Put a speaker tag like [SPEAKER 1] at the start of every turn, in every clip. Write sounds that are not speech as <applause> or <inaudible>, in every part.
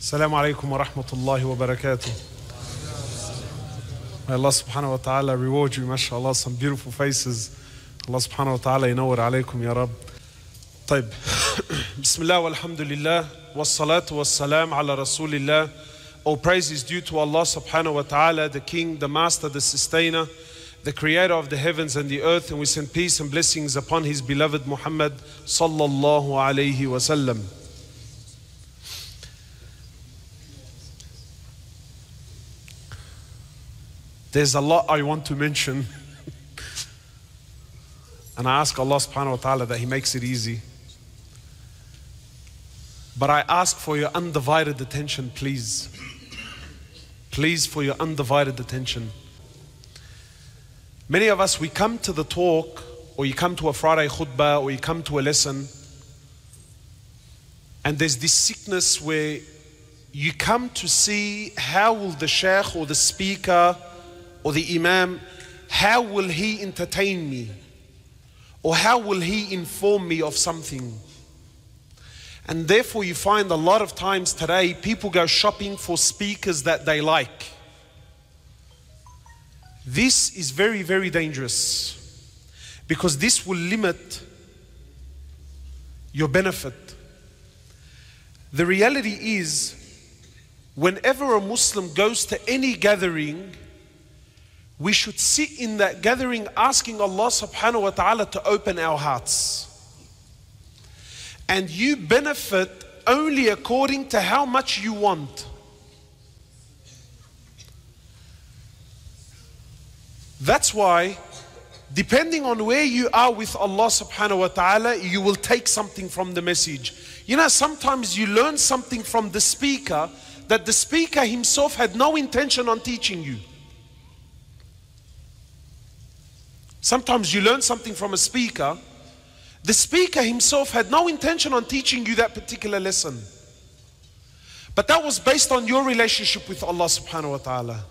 [SPEAKER 1] السلام عليكم ورحمة الله وبركاته. May Allah subhanahu wa ta'ala reward you, mashallah, some beautiful faces. Allah subhanahu wa ta'ala ينور عليكم يا رب. طيب بسم الله والحمد لله والصلاة والسلام على رسول الله. All praise is due to Allah subhanahu wa ta'ala, the King, the Master, the Sustainer, the Creator of the heavens and the earth, and we send peace and blessings upon His beloved Muhammad sallallahu alayhi wa sallam. There's a lot I want to mention. and I ask Allah subhanahu wa ta'ala that He makes it easy. But I ask for your undivided attention, please. Please, for your undivided attention. Many of us, we come to the talk, or you come to a Friday khutbah, or you come to a lesson, and there's this sickness where you come to see how will the sheikh or the speaker or the imam, how will he entertain me? Or how will he inform me of something? And therefore, you find a lot of times today people go shopping for speakers that they like. This is very, very dangerous because this will limit your benefit. The reality is, whenever a Muslim goes to any gathering, we should sit in that gathering asking Allah subhanahu wa ta'ala to open our hearts. And you benefit only according to how much you want. That's why, depending on where you are with Allah subhanahu wa ta'ala, you will take something from the message. You know, sometimes you learn something from the speaker that the speaker himself had no intention on teaching you. Sometimes you learn something from a speaker. The speaker himself had no intention on teaching you that particular lesson. But that was based on your relationship with Allah subhanahu wa ta'ala.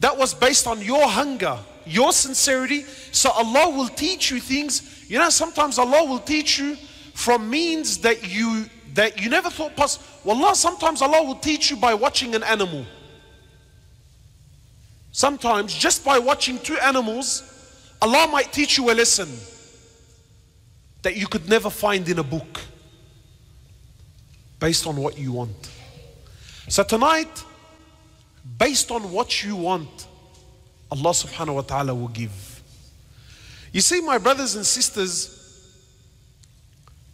[SPEAKER 1] That was based on your hunger, your sincerity. So Allah will teach you things. You know, sometimes Allah will teach you from means that you that you never thought possible. Wallah, sometimes Allah will teach you by watching an animal. Sometimes just by watching two animals, Allah might teach you a lesson that you could never find in a book based on what you want. So tonight, based on what you want, Allah subhanahu wa ta'ala will give. You see, my brothers and sisters,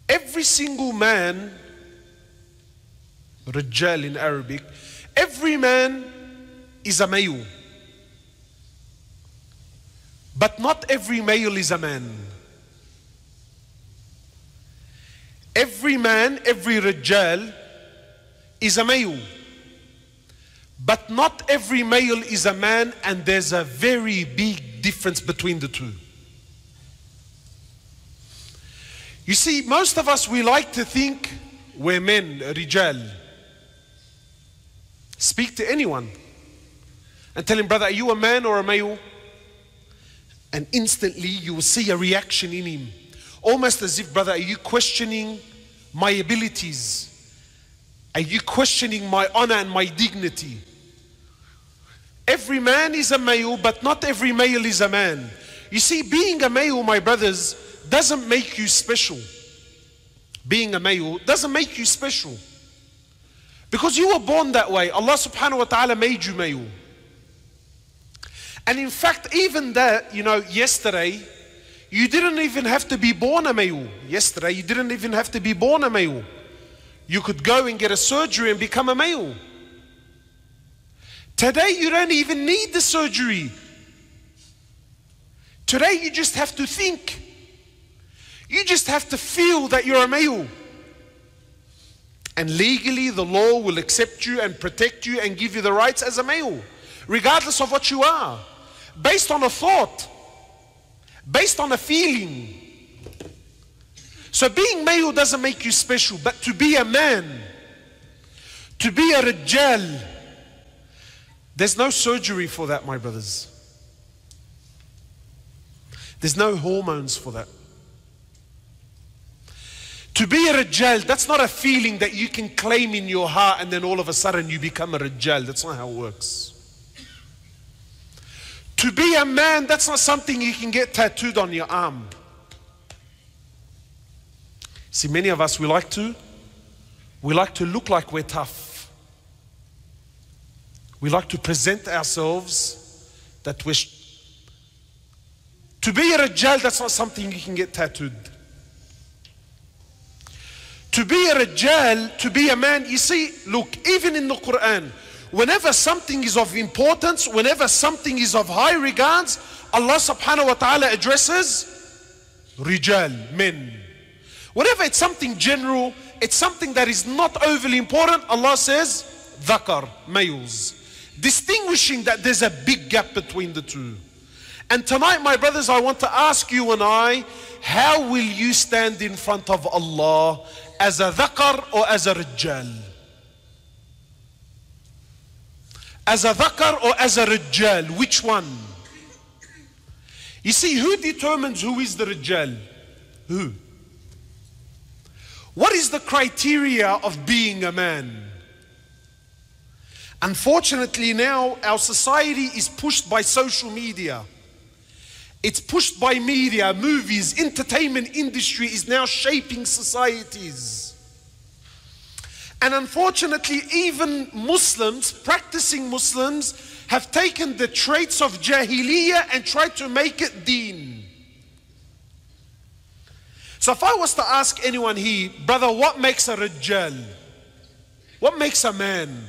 [SPEAKER 1] every single man, Rajal in Arabic, every man is a male. But not every male is a man. Every man, every Rajal is a male. But not every male is a man, and there's a very big difference between the two. You see, most of us, we like to think we're men, Rijal. Speak to anyone and tell him, brother, are you a man or a male? And instantly you will see a reaction in him. Almost as if, brother, are you questioning my abilities? Are you questioning my honor and my dignity? Every man is a male, but not every male is a man. You see, being a male, my brothers, doesn't make you special. Being a male doesn't make you special. Because you were born that way. Allah subhanahu wa ta'ala made you male. And in fact, even that, you know, yesterday, you didn't even have to be born a male. Yesterday, you didn't even have to be born a male. You could go and get a surgery and become a male. Today, you don't even need the surgery. Today, you just have to think. You just have to feel that you're a male. And legally, the law will accept you and protect you and give you the rights as a male, regardless of what you are based on a thought, based on a feeling. So being male doesn't make you special, but to be a man, to be a rajal, there's no surgery for that, my brothers. There's no hormones for that. To be a Rajal, that's not a feeling that you can claim in your heart and then all of a sudden you become a Rajal. That's not how it works. To be a man, that's not something you can get tattooed on your arm. See, many of us, we like to, we like to look like we're tough. We like to present ourselves that we're. To be a Rajal, that's not something you can get tattooed. To be a Rajal, to be a man, you see, look, even in the Quran, whenever something is of importance, whenever something is of high regards, Allah subhanahu wa ta'ala addresses Rijal, men. Whenever it's something general, it's something that is not overly important, Allah says Dhakar, males. Distinguishing that there's a big gap between the two. And tonight, my brothers, I want to ask you and I, how will you stand in front of Allah as a dhakar or as a rijal? As a dhakar or as a rijal? Which one? You see, who determines who is the rijal? Who? What is the criteria of being a man? Unfortunately, now our society is pushed by social media. It's pushed by media, movies, entertainment industry is now shaping societies. And unfortunately, even Muslims, practicing Muslims, have taken the traits of Jahiliyyah and tried to make it deen. So if I was to ask anyone here, brother, what makes a Rajal? What makes a man?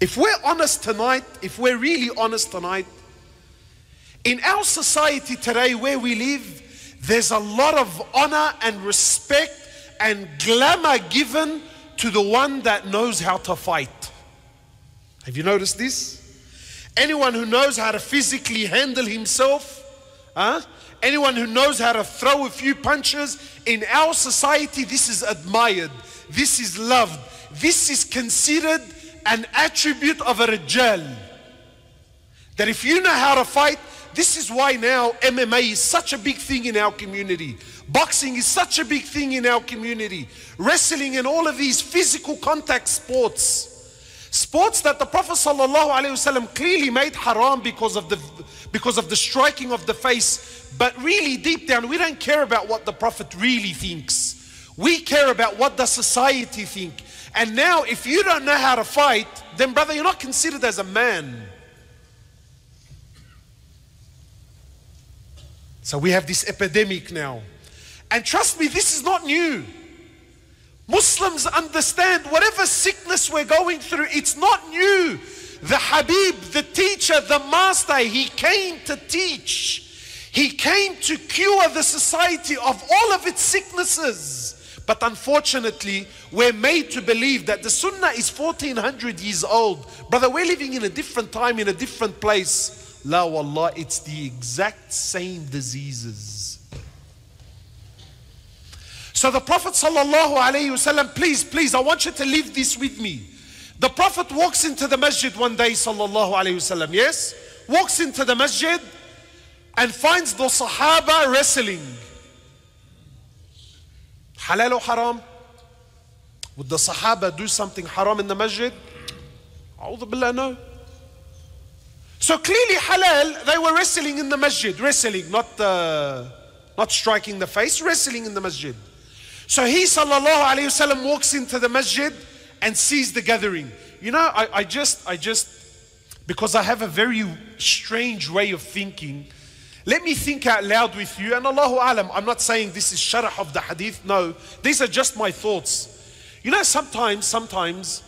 [SPEAKER 1] If we're honest tonight, if we're really honest tonight, in our society today where we live, there's a lot of honor and respect and glamour given to the one that knows how to fight. Have you noticed this? Anyone who knows how to physically handle himself, huh? anyone who knows how to throw a few punches, in our society, this is admired, this is loved, this is considered an attribute of a Rajal. That if you know how to fight, this is why now MMA is such a big thing in our community. Boxing is such a big thing in our community. Wrestling and all of these physical contact sports. Sports that the Prophet ﷺ clearly made haram because of, the, because of the striking of the face. But really, deep down, we don't care about what the Prophet really thinks. We care about what the society think. And now, if you don't know how to fight, then, brother, you're not considered as a man. So we have this epidemic now. And trust me, this is not new. Muslims understand whatever sickness we're going through, it's not new. The Habib, the teacher, the master, he came to teach. He came to cure the society of all of its sicknesses. But unfortunately, we're made to believe that the Sunnah is 1400 years old. Brother, we're living in a different time, in a different place. La wallah, it's the exact same diseases. So the Prophet sallallahu alaihi wasallam, please, please, I want you to leave this with me. The Prophet walks into the masjid one day, sallallahu alaihi wasallam, yes? Walks into the masjid and finds the Sahaba wrestling. Halal or haram? Would the Sahaba do something haram in the masjid? Billah, no. So clearly halal, they were wrestling in the masjid, wrestling, not, uh, not striking the face, wrestling in the masjid. So he sallallahu alayhi wasallam walks into the masjid and sees the gathering. You know, I, I just, I just, because I have a very strange way of thinking, let me think out loud with you. And Allahu Alam, I'm not saying this is sharh of the hadith. No, these are just my thoughts. You know, sometimes, sometimes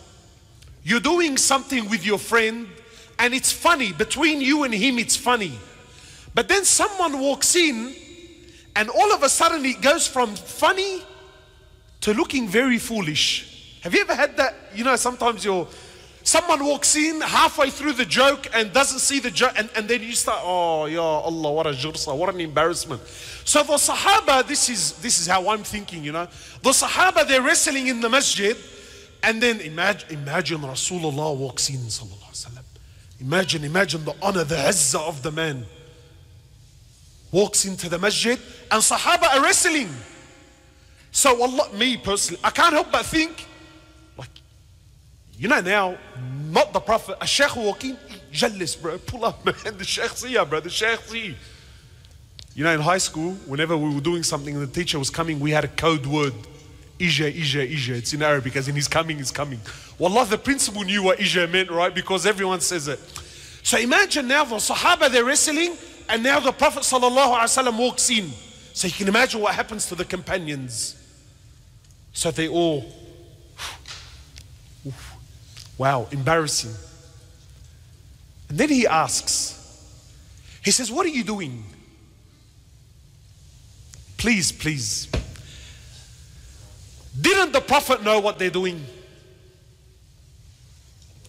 [SPEAKER 1] you're doing something with your friend and it's funny. Between you and him, it's funny. But then someone walks in and all of a sudden it goes from funny to looking very foolish. Have you ever had that? You know, sometimes you're Someone walks in halfway through the joke and doesn't see the joke, and, and then you start, oh, Ya Allah, what a jursa, what an embarrassment. So the Sahaba, this is, this is how I'm thinking, you know. The Sahaba, they're wrestling in the masjid, and then imagine, imagine Rasulullah walks in, sallallahu. Imagine, imagine the honor, the izzah of the man. walks into the masjid and Sahaba are wrestling. So, Allah, me personally, I can't help but think, like, you know, now, not the Prophet, a Sheikh walking, jealous, bro, pull up, <laughs> man, the Sheikh's here, bro, the Sheikh's here. You know, in high school, whenever we were doing something and the teacher was coming, we had a code word. Ija, Ija, Ija. It's in Arabic, as in he's coming, he's coming. Wallah, the principal knew what Ija meant, right? Because everyone says it. So imagine now the Sahaba, they're wrestling, and now the Prophet ﷺ walks in. So you can imagine what happens to the companions. So they all, wow, embarrassing. And then he asks, he says, What are you doing? Please, please. Didn't the Prophet know what they're doing?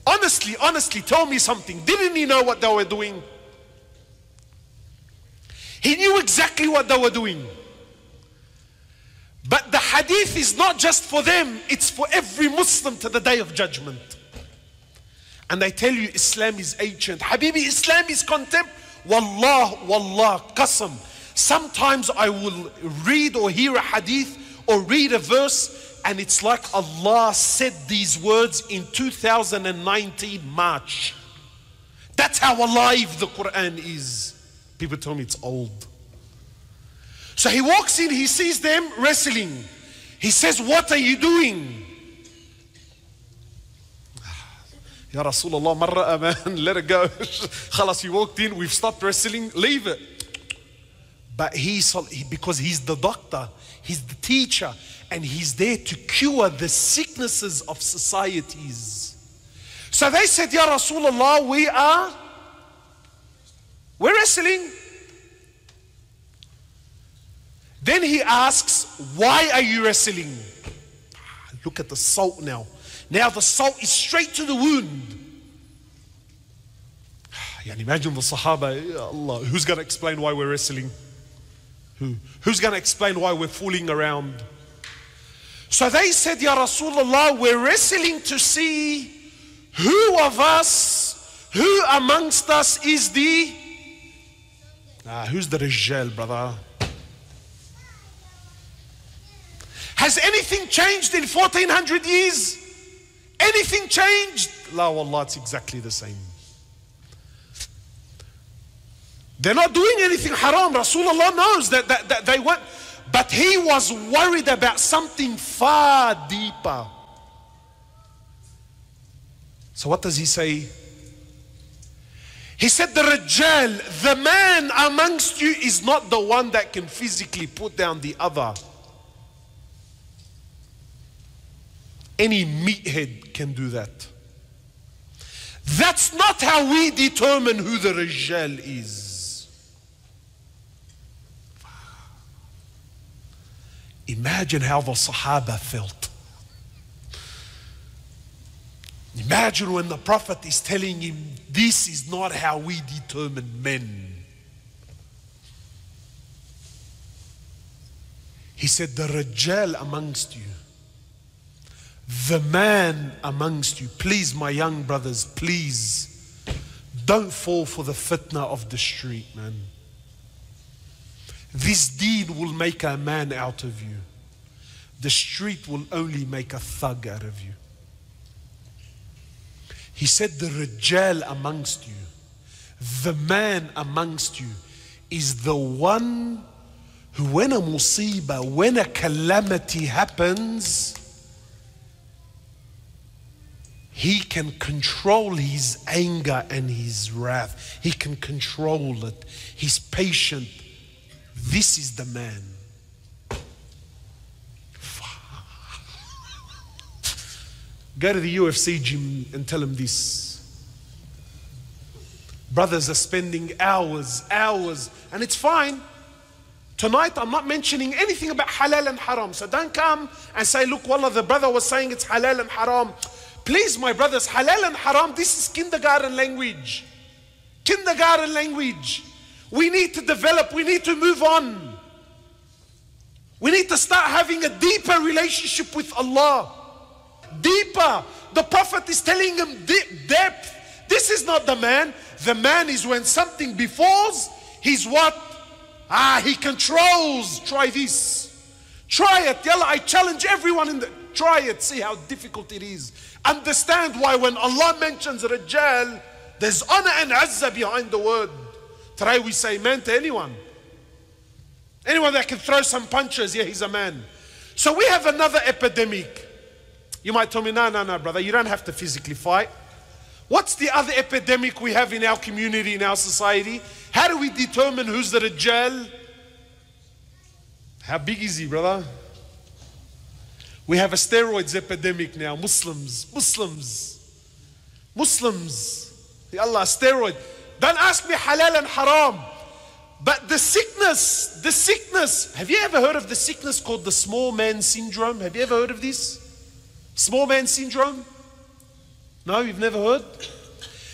[SPEAKER 1] Honestly, honestly, tell me something. Didn't he know what they were doing? He knew exactly what they were doing. But the hadith is not just for them, it's for every Muslim to the day of judgment. And I tell you, Islam is ancient. Habibi, Islam is contempt. Wallah, wallah, qasam. Sometimes I will read or hear a hadith or read a verse, and it's like Allah said these words in 2019 March. That's how alive the Quran is. People tell me it's old. So he walks in, he sees them wrestling. He says, What are you doing? <sighs> Ya Rasulullah, marra <laughs> man, let it go. <laughs> Khalas, he walked in, we've stopped wrestling, leave it. But he's, because he's the doctor, he's the teacher, and he's there to cure the sicknesses of societies. So they said, Ya Rasulullah, we are, we're wrestling. Then he asks, Why are you wrestling? Ah, look at the salt now. Now the salt is straight to the wound. <sighs> Yani imagine the Sahaba, eh, Allah, who's going to explain why we're wrestling? Who? Who's going to explain why we're fooling around? So they said, Ya Rasulullah, we're wrestling to see who of us, who amongst us is the. Ah, who's the Rijal, brother? Has anything changed in 1400 years? Anything changed? La wallah, it's exactly the same. They're not doing anything haram. Rasulullah knows that, that, that they want, but he was worried about something far deeper. So what does he say? He said, The Rajal, the man amongst you, is not the one that can physically put down the other. Any meathead can do that. That's not how we determine who the Rajal is. Imagine how the Sahaba felt. Imagine when the Prophet is telling him, This is not how we determine men. He said, The Rajal amongst you, the man amongst you, please, my young brothers, please don't fall for the fitna of the street, man. This deed will make a man out of you. The street will only make a thug out of you. He said, The Rajal amongst you, the man amongst you, is the one who, when a musibah, when a calamity happens, he can control his anger and his wrath. He can control it. He's patient. This is the man. Go to the UFC gym and tell him this. Brothers are spending hours, hours, and it's fine. Tonight, I'm not mentioning anything about halal and haram. So don't come and say, look, wallah, the brother was saying it's halal and haram. Please, my brothers, halal and haram, this is kindergarten language. Kindergarten language. We need to develop, we need to move on. We need to start having a deeper relationship with Allah. Deeper. The Prophet is telling him depth. This is not the man. The man is when something befalls, he's what? Ah, he controls. Try this. Try it. Yalla, I challenge everyone in the. Try it. See how difficult it is. Understand why when Allah mentions Rajal, there's honor and azza behind the word. Today we say man to anyone. Anyone that can throw some punches, yeah, he's a man. So we have another epidemic. You might tell me, no, no, no, brother, you don't have to physically fight. What's the other epidemic we have in our community, in our society? How do we determine who's the Rajal? How big is he, brother? We have a steroids epidemic now. Muslims, Muslims, Muslims. Allah, steroid. Don't ask me halal and haram. But the sickness, the sickness. Have you ever heard of the sickness called the small man syndrome? Have you ever heard of this? Small man syndrome? No, you've never heard?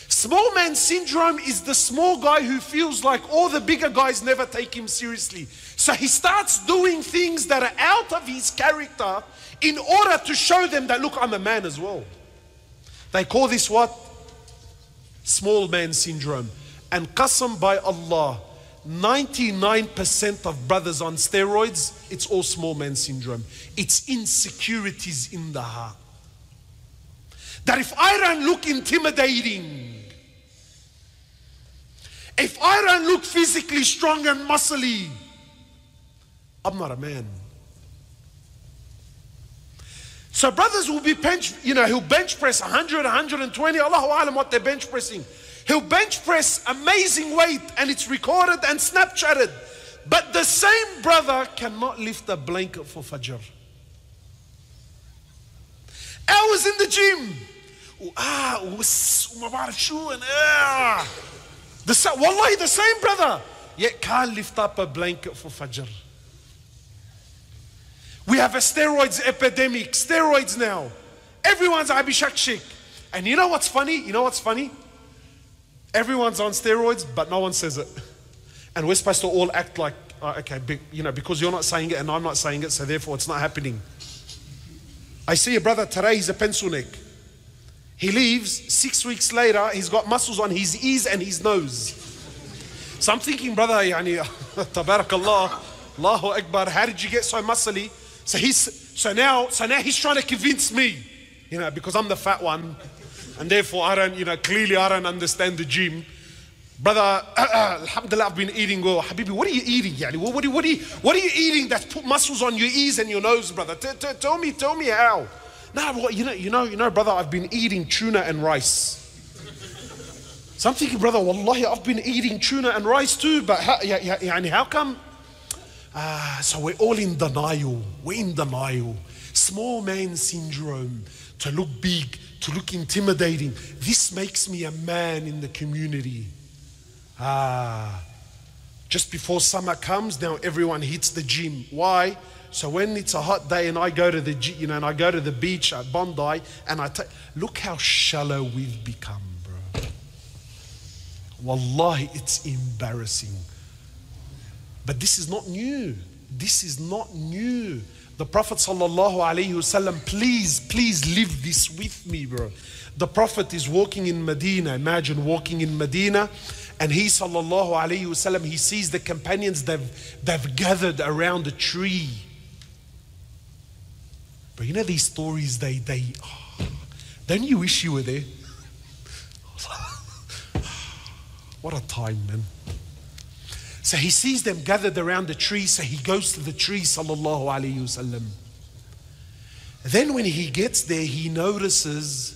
[SPEAKER 1] Small man syndrome is the small guy who feels like all the bigger guys never take him seriously. So he starts doing things that are out of his character in order to show them that, look, I'm a man as well. They call this what? Small man syndrome. And qasam by Allah, 99% of brothers on steroids, it's all small man syndrome. It's insecurities in the heart. That if I don't look intimidating, if I don't look physically strong and muscly, I'm not a man. So brothers will be bench, you know, he'll bench press 100, 120, Allahu Alam what they're bench pressing. He'll bench press amazing weight and it's recorded and Snapchatted. But the same brother cannot lift a blanket for Fajr. Hours in the gym. Ah, and ah. The, wallahi, the same brother. Yet can't lift up a blanket for Fajr. We have a steroids epidemic. Steroids now. Everyone's Abishak And you know what's funny? You know what's funny? Everyone's on steroids, but no one says it. And we're supposed to all act like, oh, okay, you know, because you're not saying it and I'm not saying it, so therefore it's not happening. I see a brother today, he's a pencil neck. He leaves, six weeks later, he's got muscles on his ears and his nose. So I'm thinking, brother, yani, <laughs> tabarakallah, Allahu Akbar, how did you get so muscly? So he's so now so now he's trying to convince me, you know, because I'm the fat one, and therefore I don't, you know, clearly I don't understand the gym. Brother, <clears throat> Alhamdulillah, I've been eating well. Habibi, what are you eating? Yani? What, what, what, are you, what are you eating that's put muscles on your ears and your nose, brother? T- t- tell me, tell me how. No, you know, you know, you know, brother, I've been eating tuna and rice. So I'm thinking, brother, wallahi, I've been eating tuna and rice too, but how, yeah, yeah, how come Ah, so we're all in denial. We're in denial. Small man syndrome. To look big, to look intimidating. This makes me a man in the community. Ah, just before summer comes, now everyone hits the gym. Why? So when it's a hot day and I go to the you know and I go to the beach at Bondi and I take look how shallow we've become, bro. Wallahi, it's embarrassing. But this is not new. This is not new. The Prophet wasallam, please, please live this with me, bro. The Prophet is walking in Medina. Imagine walking in Medina, and he sallallahu alaihi wasallam, he sees the companions they've they've gathered around a tree. But you know these stories, they they oh, <sighs> don't you wish you were there? <laughs> what a time, man. So he sees them gathered around the tree, so he goes to the tree, sallallahu alayhi wasallam. Then when he gets there, he notices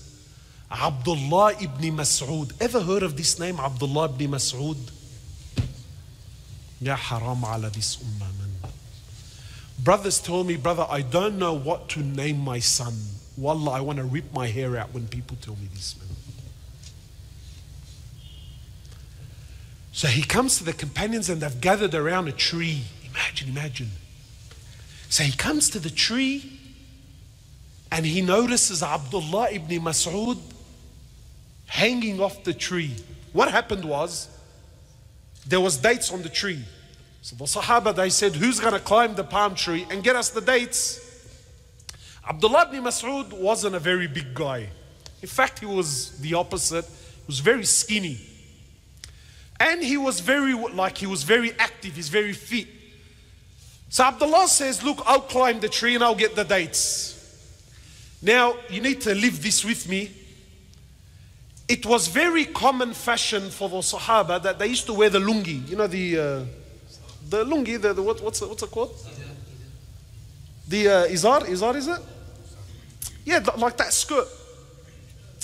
[SPEAKER 1] Abdullah ibn Mas'ud. Ever heard of this name, Abdullah ibn Mas'ud? Ya haram ala this ummah, man. Brothers told me, brother, I don't know what to name my son. Wallah, I want to rip my hair out when people tell me this, man. So he comes to the companions and they've gathered around a tree. Imagine, imagine. So he comes to the tree and he notices Abdullah ibn Mas'ud hanging off the tree. What happened was there was dates on the tree. So the Sahaba they said, Who's gonna climb the palm tree and get us the dates? Abdullah ibn Mas'ud wasn't a very big guy. In fact, he was the opposite. He was very skinny. And he was very, like, he was very active, he's very fit. So Abdullah says, Look, I'll climb the tree and I'll get the dates. Now, you need to live this with me. It was very common fashion for the Sahaba that they used to wear the lungi. You know, the, uh, the lungi, the, the what, what's, what's it called? The uh, izar, izar is it? Yeah, like that skirt.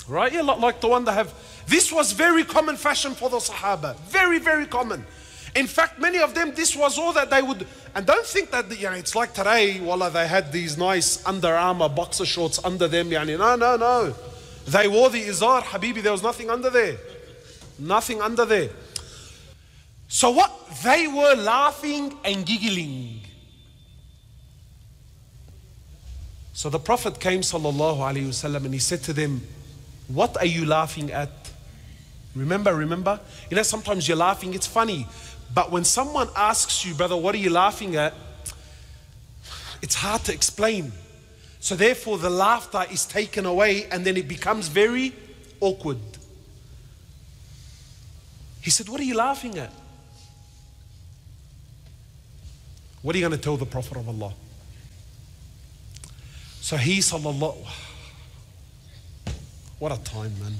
[SPEAKER 1] Right? Yeah, like, like the one they have. This was very common fashion for the Sahaba. Very, very common. In fact, many of them, this was all that they would. And don't think that you know, it's like today, voila, they had these nice Under Armour boxer shorts under them. Yani. No, no, no. They wore the izar, Habibi, there was nothing under there. Nothing under there. So what? They were laughing and giggling. So the Prophet came, sallallahu alaihi wasallam, and he said to them, "What are you laughing at?" Remember, remember. You know, sometimes you're laughing; it's funny. But when someone asks you, brother, what are you laughing at? It's hard to explain. So therefore, the laughter is taken away, and then it becomes very awkward. He said, "What are you laughing at?" What are you going to tell the Prophet of Allah? So he sallallahu what a time, man.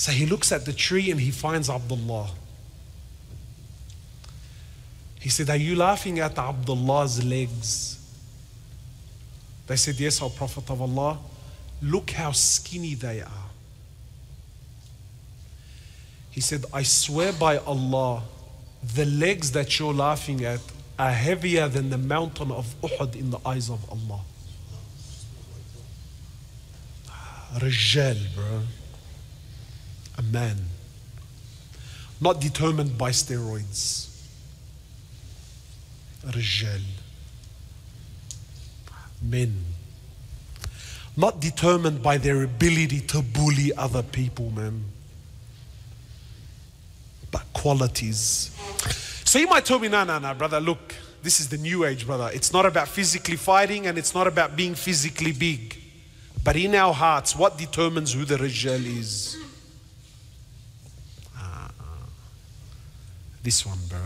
[SPEAKER 1] So he looks at the tree and he finds Abdullah. He said, Are you laughing at Abdullah's legs? They said, Yes, O Prophet of Allah. Look how skinny they are. He said, I swear by Allah, the legs that you're laughing at are heavier than the mountain of Uhud in the eyes of Allah. Rijal, bro. A man. Not determined by steroids. Rijal. Men. Not determined by their ability to bully other people, man. But qualities. So you might tell me, no, no, no, brother, look, this is the new age, brother. It's not about physically fighting and it's not about being physically big. But in our hearts, what determines who the Rijal is? This one, bro.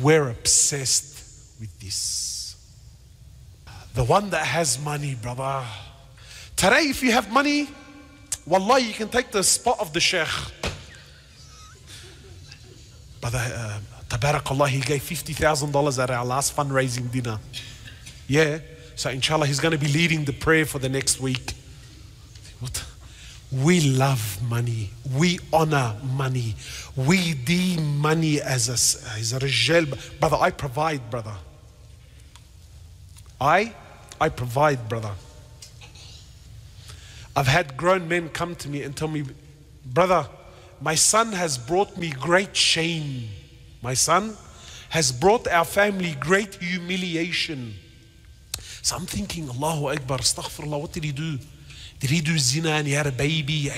[SPEAKER 1] We're obsessed with this. The one that has money, brother. Today, if you have money, wallah, you can take the spot of the sheikh. Brother, uh, Tabarakallah, he gave $50,000 at our last fundraising dinner. Yeah. So inshallah, he's going to be leading the prayer for the next week. What? We love money. We honor money. We deem money as a, as a rijal. Brother, I provide, brother. I, I provide, brother. I've had grown men come to me and tell me, brother, my son has brought me great shame. My son has brought our family great humiliation. So I'm thinking, Allahu Akbar, astaghfirullah, what did he do? Did he do zina and he had a baby?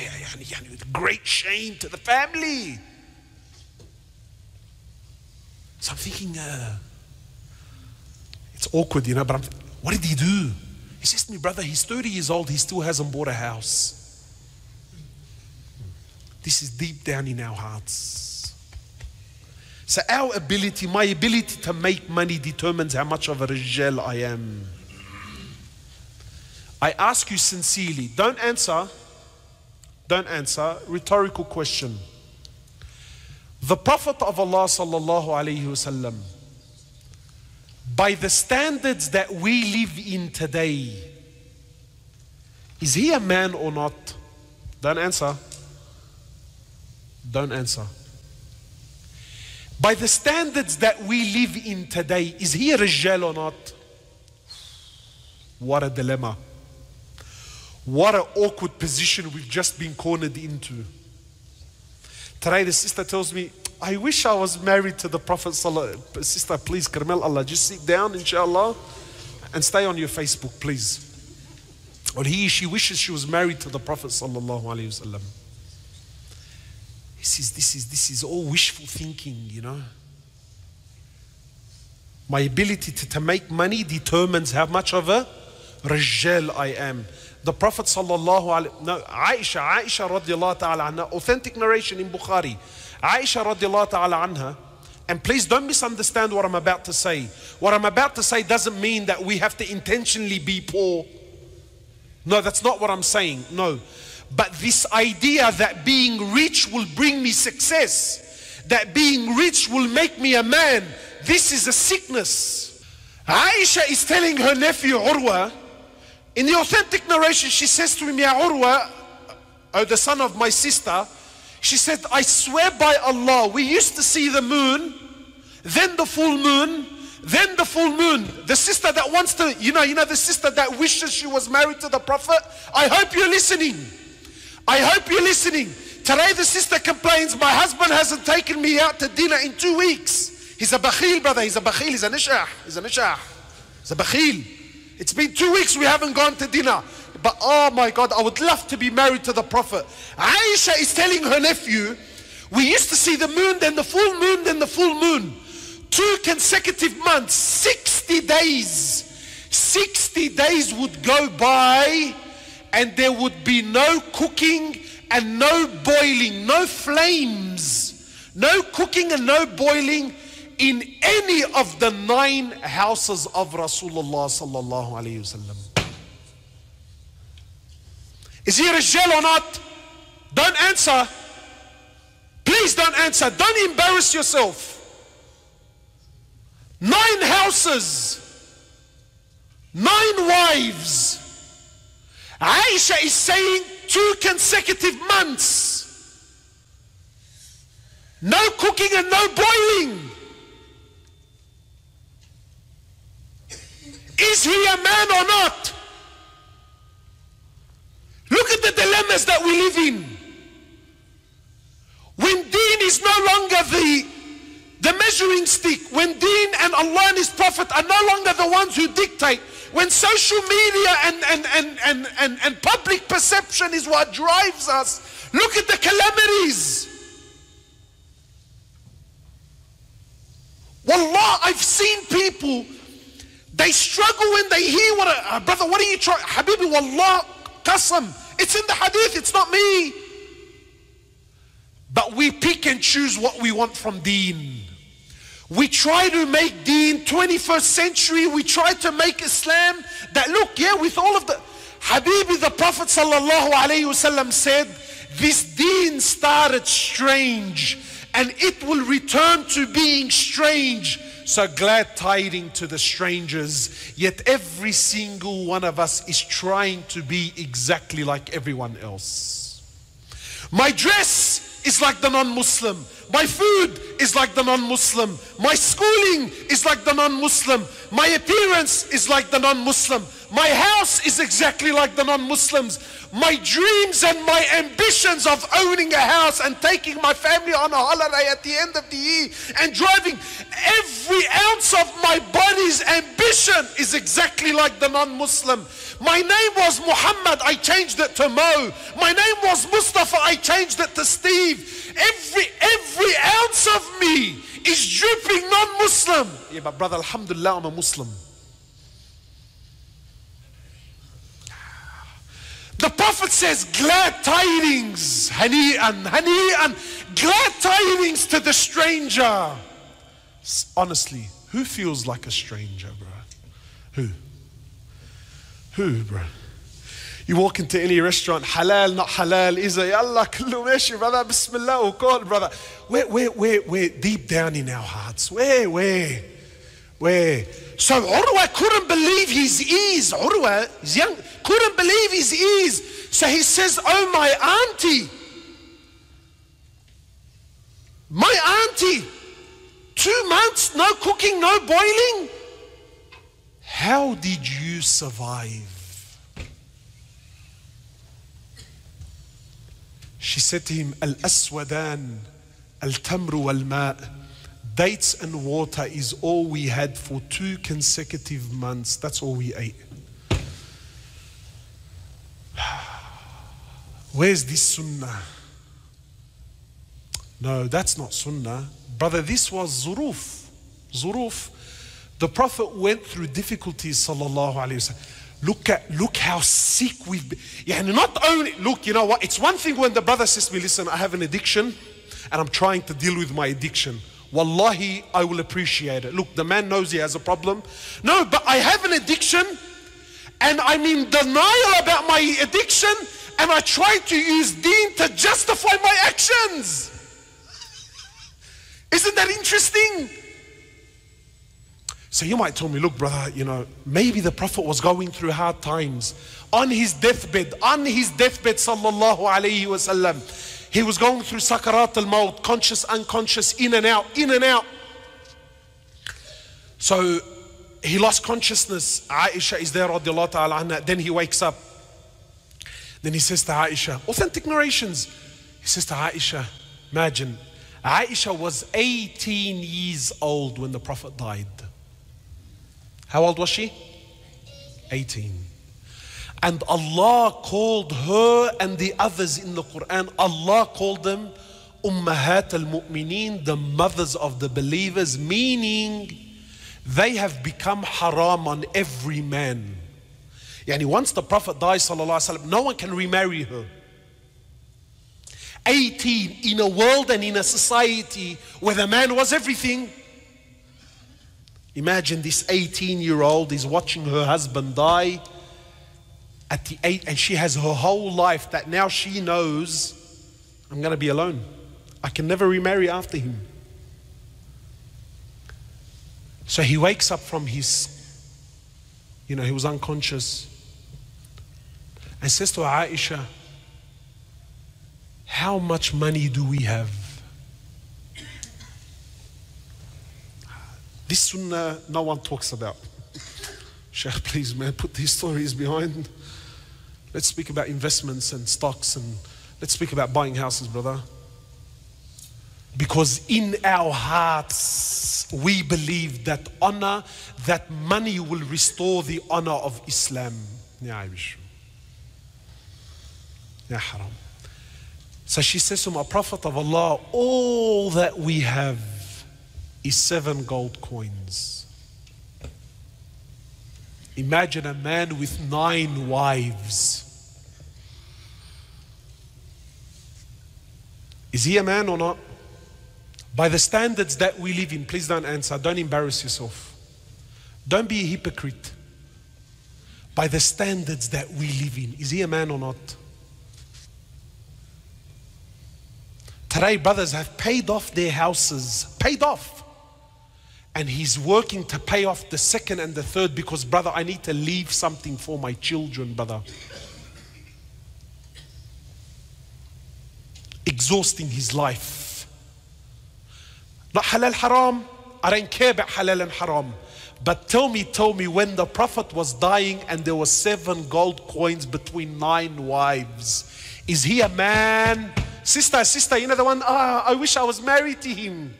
[SPEAKER 1] With great shame to the family. So I'm thinking, uh, it's awkward, you know, but I'm, what did he do? He says to me, brother, he's 30 years old, he still hasn't bought a house. This is deep down in our hearts. So, our ability, my ability to make money determines how much of a rijal I am. I ask you sincerely, don't answer, don't answer, rhetorical question. The Prophet of Allah sallallahu alaihi wasallam, by the standards that we live in today, is he a man or not? Don't answer. Don't answer. By the standards that we live in today, is he a Rijal or not? What a dilemma. What an awkward position we've just been cornered into. Today, the sister tells me, I wish I was married to the Prophet. Sister, please, Karmel Allah, just sit down, inshallah, and stay on your Facebook, please. Or he, she wishes she was married to the Prophet. Alaihi Wasallam. This is, this is, this is all wishful thinking, you know. My ability to, to make money determines how much of a Rijal I am. The Prophet sallallahu alaihi no, Aisha, Aisha radiallahu ta'ala anha, authentic narration in Bukhari. Aisha radiallahu ta'ala anha, and please don't misunderstand what I'm about to say. What I'm about to say doesn't mean that we have to intentionally be poor. No, that's not what I'm saying. No. But this idea that being rich will bring me success, that being rich will make me a man, this is a sickness. Aisha is telling her nephew Urwa, in the authentic narration, she says to him, Ya Urwa, oh, the son of my sister, she said, I swear by Allah, we used to see the moon, then the full moon, then the full moon. The sister that wants to, you know, you know, the sister that wishes she was married to the Prophet. I hope you're listening. I hope you're listening. Today the sister complains, my husband hasn't taken me out to dinner in two weeks. He's a bakhil, brother. He's a bakhil. He's a nishah. He's a nishah. He's a bakhil. It's been two weeks we haven't gone to dinner. But oh my God, I would love to be married to the Prophet. Aisha is telling her nephew, we used to see the moon, then the full moon, then the full moon. Two consecutive months, 60 days. 60 days would go by and there would be no cooking and no boiling, no flames, no cooking and no boiling in any of the nine houses of Rasulullah sallallahu alayhi wasallam. Is he a Rijal or not? Don't answer. Please don't answer. Don't embarrass yourself. Nine houses, nine wives. Aisha is saying two consecutive months. No cooking and no boiling. Is he a man or not? Look at the dilemmas that we live in. When deen is no longer the, the measuring stick, when deen and Allah and His Prophet are no longer the ones who dictate, when social media and, and, and, and, and, and public perception is what drives us, look at the calamities. Wallah, I've seen people they struggle when they hear what a, uh, brother, what are you trying? Habibi, wallah, qasam. It's in the hadith, it's not me. But we pick and choose what we want from deen. We try to make deen 21st century. We try to make Islam that look, yeah, with all of the Habibi, the Prophet sallallahu alaihi wasallam said, this deen started strange and it will return to being strange so glad tiding to the strangers, yet every single one of us is trying to be exactly like everyone else. My dress is like the non Muslim. My food is like the non Muslim. My schooling is like the non Muslim. My appearance is like the non Muslim. My house is exactly like the non Muslims my dreams and my ambitions of owning a house and taking my family on a holiday at the end of the year and driving every ounce of my body's ambition is exactly like the non-Muslim. My name was Muhammad, I changed it to Mo. My name was Mustafa, I changed it to Steve. Every every ounce of me is dripping non-Muslim. Yeah, but brother, Alhamdulillah, I'm a Muslim. The Prophet says, glad tidings, honey and honey and glad tidings to the stranger. Honestly, who feels like a stranger, bro? Who? Who, bro? You walk into any restaurant, halal, not halal, is a yalla, kullu meshi, brother, bismillah, oh call, brother. Where, where, where, where, deep down in our hearts, where, where, where? So Urwa couldn't believe his ease. Urwa, is young, couldn't believe his ease. So he says, Oh, my auntie, my auntie, two months, no cooking, no boiling. How did you survive? She said to him, Al Aswadan, Al Tamru wal Ma' dates and water is all we had for two consecutive months. That's all we ate. <sighs> Where's this sunnah? No, that's not sunnah. Brother, this was zuruf. Zuruf. The Prophet went through difficulties, sallallahu alayhi wasallam. Look at look how sick we've been. And not only look, you know what? It's one thing when the brother says to me, listen, I have an addiction and I'm trying to deal with my addiction. Wallahi, I will appreciate it. Look, the man knows he has a problem. No, but I have an addiction and I'm in denial about my addiction and I try to use deen to justify my actions. <laughs> Isn't that interesting? So you might tell me, look, brother, you know, maybe the Prophet was going through hard times. On his deathbed, on his deathbed, sallallahu alayhi wasallam, he was going through sakarat al-maut, conscious, unconscious, in and out, in and out. So he lost consciousness. Aisha is there, radiallahu ta'ala anha. Then he wakes up. Then he says to Aisha, authentic narrations. He says to Aisha, imagine, Aisha was 18 years old when the Prophet died. How old was she? 18. And Allah called her and the others in the Quran, Allah called them Ummahat al Mu'mineen, the mothers of the believers, meaning they have become haram on every man. Yani once the Prophet dies, وسلم, no one can remarry her. 18 in a world and in a society where the man was everything. Imagine this 18 year old is watching her husband die at the eight, and she has her whole life that now she knows I'm going to be alone. I can never remarry after him. So he wakes up from his, you know, he was unconscious and says to Aisha, How much money do we have? This sunnah no one talks about. Sheikh, please, man, put these stories behind. Let's speak about investments and stocks and let's speak about buying houses, brother. Because in our hearts, we believe that honor, that money will restore the honor of Islam. Haram. So she says to my Prophet of Allah, all that we have is seven gold coins. Imagine a man with nine wives. Is he a man or not? By the standards that we live in, please don't answer. Don't embarrass yourself. Don't be a hypocrite. By the standards that we live in, is he a man or not? Today, brothers have paid off their houses, paid off. And he's working to pay off the second and the third because, brother, I need to leave something for my children, brother. Exhausting his life. Not halal haram. I don't care about halal and haram. But tell me, tell me, when the Prophet was dying and there were seven gold coins between nine wives, is he a man? Sister, sister, you know the one, ah, I wish I was married to him.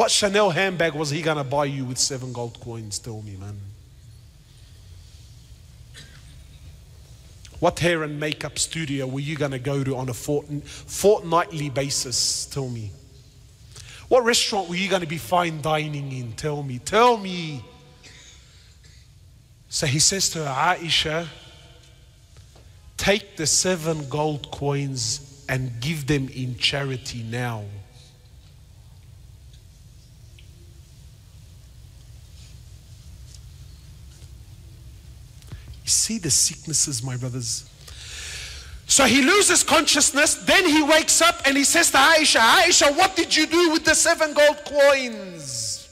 [SPEAKER 1] What Chanel handbag was he going to buy you with seven gold coins? Tell me, man. What hair and makeup studio were you going to go to on a fortnightly basis? Tell me. What restaurant were you going to be fine dining in? Tell me. Tell me. So he says to Aisha, Take the seven gold coins and give them in charity now. You see the sicknesses, my brothers. So he loses consciousness, then he wakes up and he says to Aisha, Aisha, what did you do with the seven gold coins?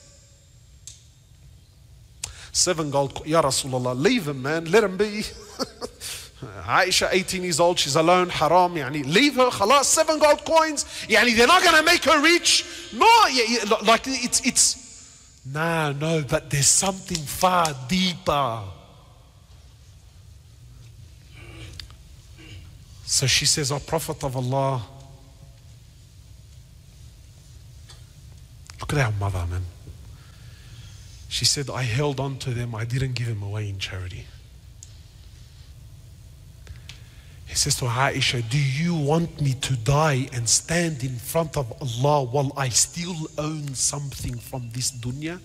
[SPEAKER 1] Seven gold. Ya Rasulullah, leave him, man, let him be. <laughs> Aisha, 18 years old, she's alone, haram, yani, leave her, khalas, seven gold coins, yani, they're not going to make her rich. No, like it's, it's, no, no, but there's something far deeper. So she says, Oh, Prophet of Allah, look at our mother, man. She said, I held on to them, I didn't give them away in charity. He says to Aisha, Do you want me to die and stand in front of Allah while I still own something from this dunya?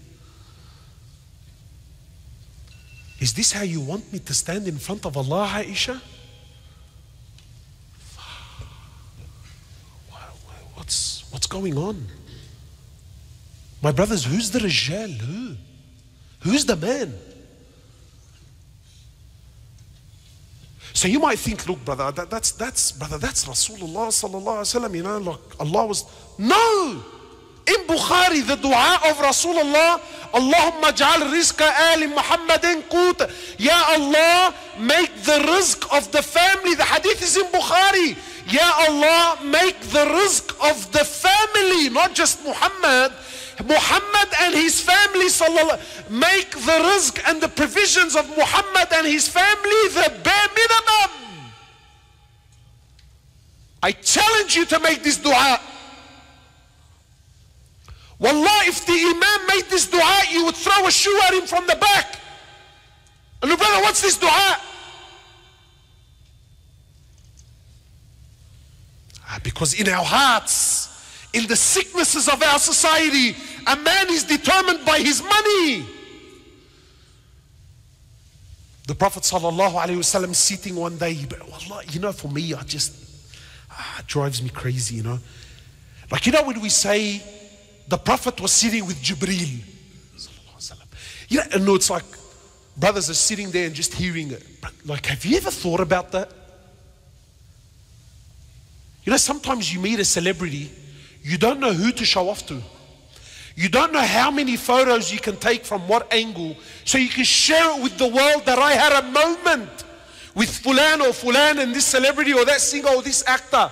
[SPEAKER 1] Is this how you want me to stand in front of Allah, Aisha? What's, going on? My brothers, who's the Rijal? Who? Who's the man? So you might think, look, brother, that, that's that's brother, that's Rasulullah sallallahu alaihi wasallam. You know, like Allah was no. In Bukhari, the dua of Rasulullah, Allahumma ja'al rizqa ali Muhammadin qut. Ya Allah, make the rizq of the family. The hadith is in Bukhari. Ya Allah, make the rizq of the family, not just Muhammad. Muhammad and his family, make the rizq and the provisions of Muhammad and his family the bare minimum. I challenge you to make this dua. Wallah, if the Imam made this dua, you would throw a shoe at him from the back. And look, brother, what's this dua? Ah, because in our hearts, in the sicknesses of our society, a man is determined by his money. The Prophet ﷺ sitting one day, but wallah, you know, for me, I just, ah, drives me crazy, you know. Like, you know, when we say the Prophet was sitting with Jibreel, you know, and it's like brothers are sitting there and just hearing it. Like, have you ever thought about that? You know, sometimes you meet a celebrity, you don't know who to show off to. You don't know how many photos you can take from what angle, so you can share it with the world that I had a moment with Fulan or Fulan and this celebrity or that singer or this actor.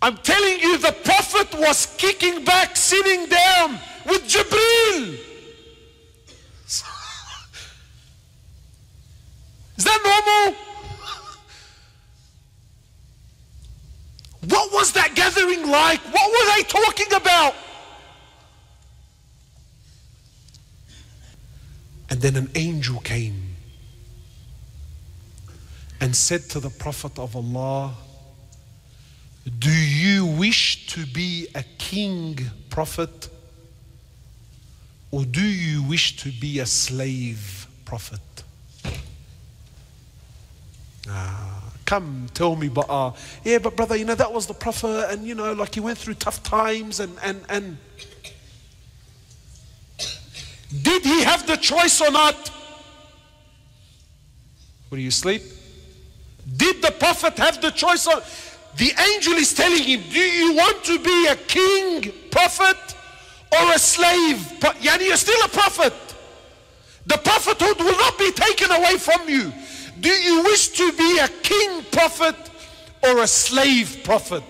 [SPEAKER 1] I'm telling you, the Prophet was kicking back, sitting down with Jibreel. Is that normal? What was that gathering like? What were they talking about? And then an angel came and said to the Prophet of Allah, Do you wish to be a king, Prophet? Or do you wish to be a slave, Prophet? Ah, come tell me, but uh, yeah, but brother, you know that was the prophet, and you know, like he went through tough times, and and and did he have the choice or not? Will you sleep? Did the prophet have the choice? Or the angel is telling him, Do you want to be a king, prophet, or a slave? Yani you're still a prophet. The prophethood will not be taken away from you. Do you wish to be a king prophet or a slave prophet?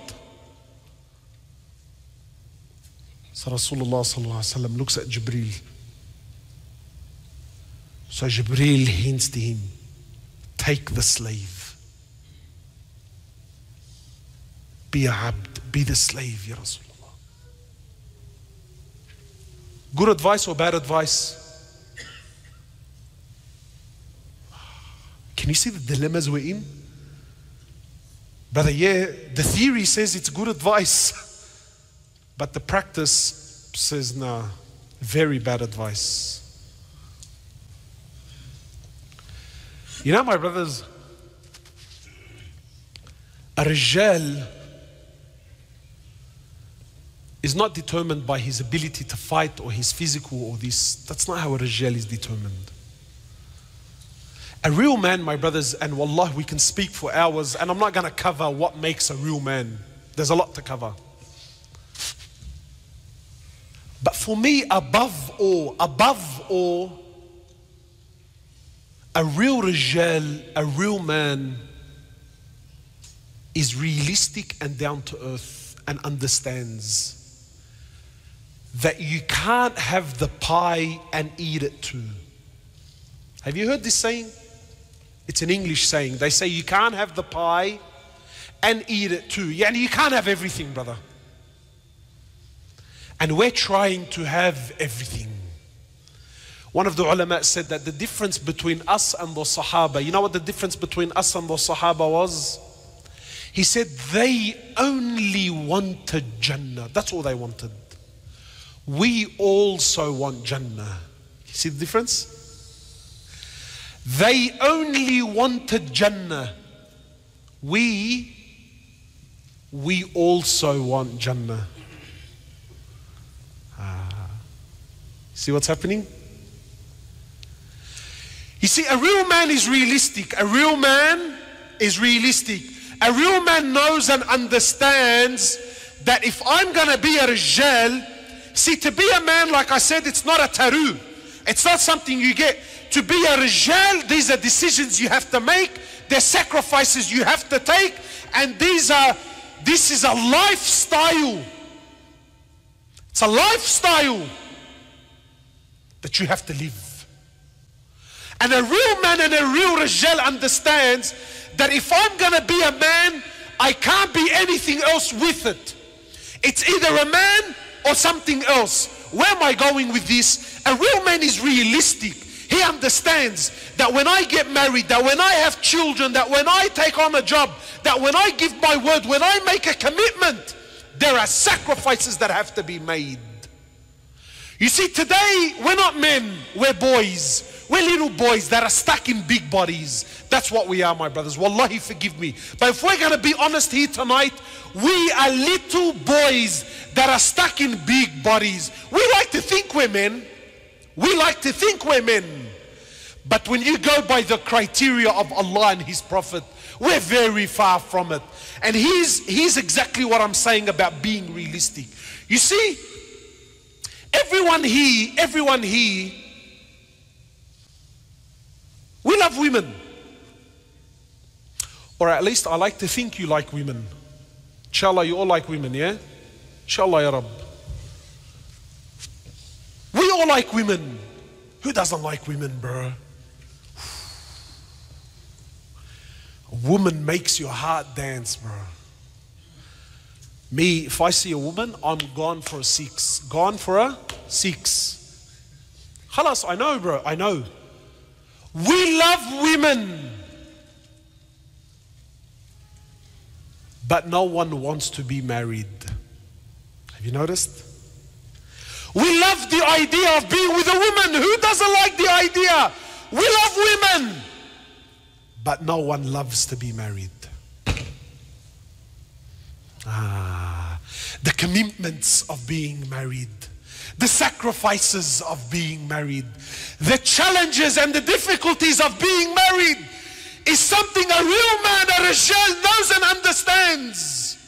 [SPEAKER 1] So Rasulullah looks at Jibreel. So Jibreel hints to him, take the slave. Be a abd, be the slave, Ya Rasulullah. Good advice or bad advice? <sighs> Can you see the dilemmas we're in? Brother, yeah, the theory says it's good advice, <laughs> but the practice says, nah, very bad advice. You know, my brothers, a rijal is not determined by his ability to fight or his physical or this. That's not how a rijal is determined. A real man, my brothers, and wallah, we can speak for hours, and I'm not going to cover what makes a real man. There's a lot to cover. But for me, above all, above all, a real rijal, a real man, is realistic and down to earth and understands that you can't have the pie and eat it too. Have you heard this saying? It's an English saying. They say you can't have the pie and eat it too. Yeah, and you can't have everything, brother. And we're trying to have everything. One of the ulama said that the difference between us and the Sahaba, you know what the difference between us and the Sahaba was? He said they only wanted Jannah. That's all they wanted. We also want Jannah. You see the difference? They only wanted Jannah. We, we also want Jannah. Ah. See what's happening? You see, a real man is realistic. A real man is realistic. A real man knows and understands that if I'm going to be a rijal, see, to be a man, like I said, it's not a taru. It's not something you get. To be a rijal, these are decisions you have to make. There's sacrifices you have to take. And these are, this is a lifestyle. It's a lifestyle that you have to live. And a real man and a real rijal understands that if I'm going to be a man, I can't be anything else with it. It's either a man or something else. Where am I going with this? A real man is realistic. He understands that when I get married, that when I have children, that when I take on a job, that when I give my word, when I make a commitment, there are sacrifices that have to be made. You see, today we're not men, we're boys. We're little boys that are stuck in big bodies. That's what we are, my brothers. Wallahi, forgive me. But if we're going to be honest here tonight, we are little boys that are stuck in big bodies. We like to think we're men. We like to think we're men. But when you go by the criteria of Allah and His Prophet, we're very far from it. And he's, he's exactly what I'm saying about being realistic. You see, everyone here, everyone here we love women. Or at least I like to think you like women. Inshallah, you all like women, yeah? Inshallah, ya Rab. We all like women. Who doesn't like women, bro? A woman makes your heart dance, bro. Me, if I see a woman, I'm gone for a six. Gone for a six. Halas, I know, bro, I know. We love women. But no one wants to be married. Have you noticed? We love the idea of being with a woman. Who doesn't like the idea? We love women. But no one loves to be married. Ah, the commitments of being married the sacrifices of being married, the challenges and the difficulties of being married is something a real man, a rijal knows and understands.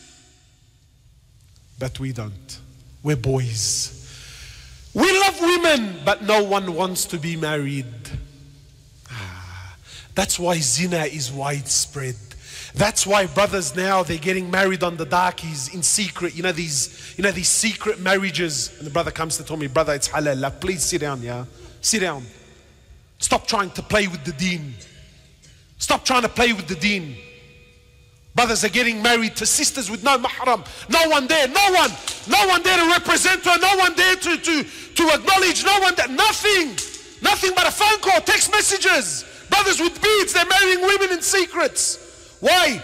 [SPEAKER 1] But we don't. We're boys. We love women, but no one wants to be married. Ah, that's why zina is widespread. That's why brothers now they're getting married on the darkies in secret. You know these, you know these secret marriages. And the brother comes to tell me, brother, it's halal. Please sit down, yeah. Sit down. Stop trying to play with the deen. Stop trying to play with the deen. Brothers are getting married to sisters with no mahram. No one there, no one, no one there to represent her, no one there to, to, to acknowledge, no one there, nothing. Nothing but a phone call, text messages. Brothers with beads, they're marrying women in secrets. Why?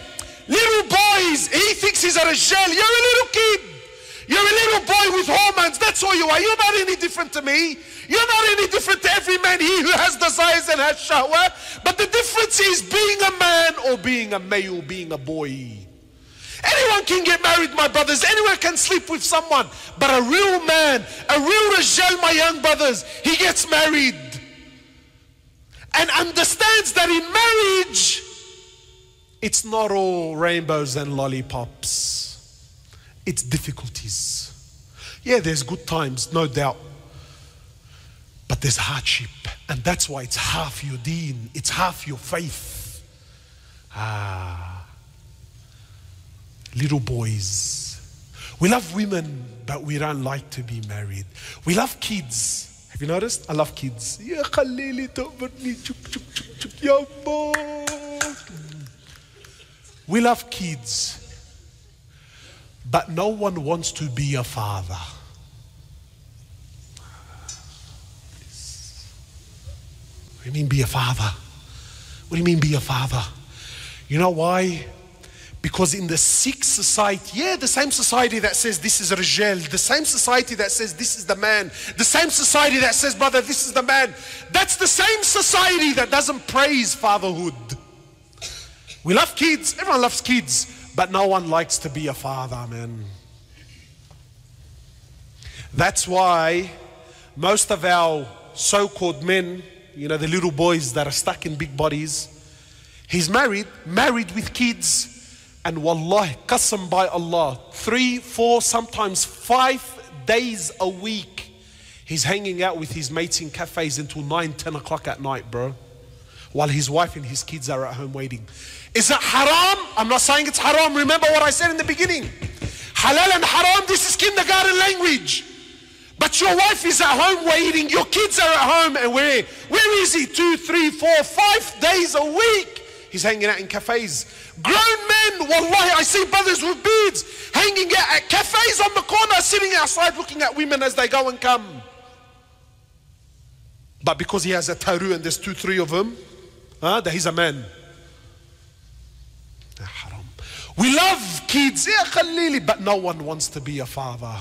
[SPEAKER 1] Little boys, he thinks he's a shell. You're a little kid. You're a little boy with hormones. That's all you are. You're not any different to me. You're not any different to every man here who has desires and has shahwa. But the difference is being a man or being a male, being a boy. Anyone can get married, my brothers. Anyone can sleep with someone. But a real man, a real Rajal, my young brothers, he gets married and understands that in marriage, it's not all rainbows and lollipops, it's difficulties. Yeah, there's good times, no doubt. But there's hardship. And that's why it's half your deen, it's half your faith. Ah. Little boys. We love women, but we don't like to be married. We love kids. Have you noticed? I love kids. We love kids, but no one wants to be a father. What do you mean be a father? What do you mean be a father? You know why? Because in the sick society, yeah, the same society that says this is Rijal, the same society that says this is the man, the same society that says, brother, this is the man, that's the same society that doesn't praise fatherhood. We love kids, everyone loves kids, but no one likes to be a father, man. That's why most of our so called men, you know, the little boys that are stuck in big bodies, he's married, married with kids and wallahi, qasam by Allah, three, four, sometimes five days a week, he's hanging out with his mates in cafes until 9, 10 o'clock at night, bro. While his wife and his kids are at home waiting. Is it haram? I'm not saying it's haram. Remember what I said in the beginning. Halal and haram, this is kindergarten language. But your wife is at home waiting, your kids are at home, and where? Where is he? Two, three, four, five days a week. He's hanging out in cafes. Grown men, wallahi, I see brothers with beards hanging out at cafes on the corner, sitting outside looking at women as they go and come. But because he has a taru and there's two, three of them, huh, that he's a man. Haram. We love kids, but no one wants to be a father.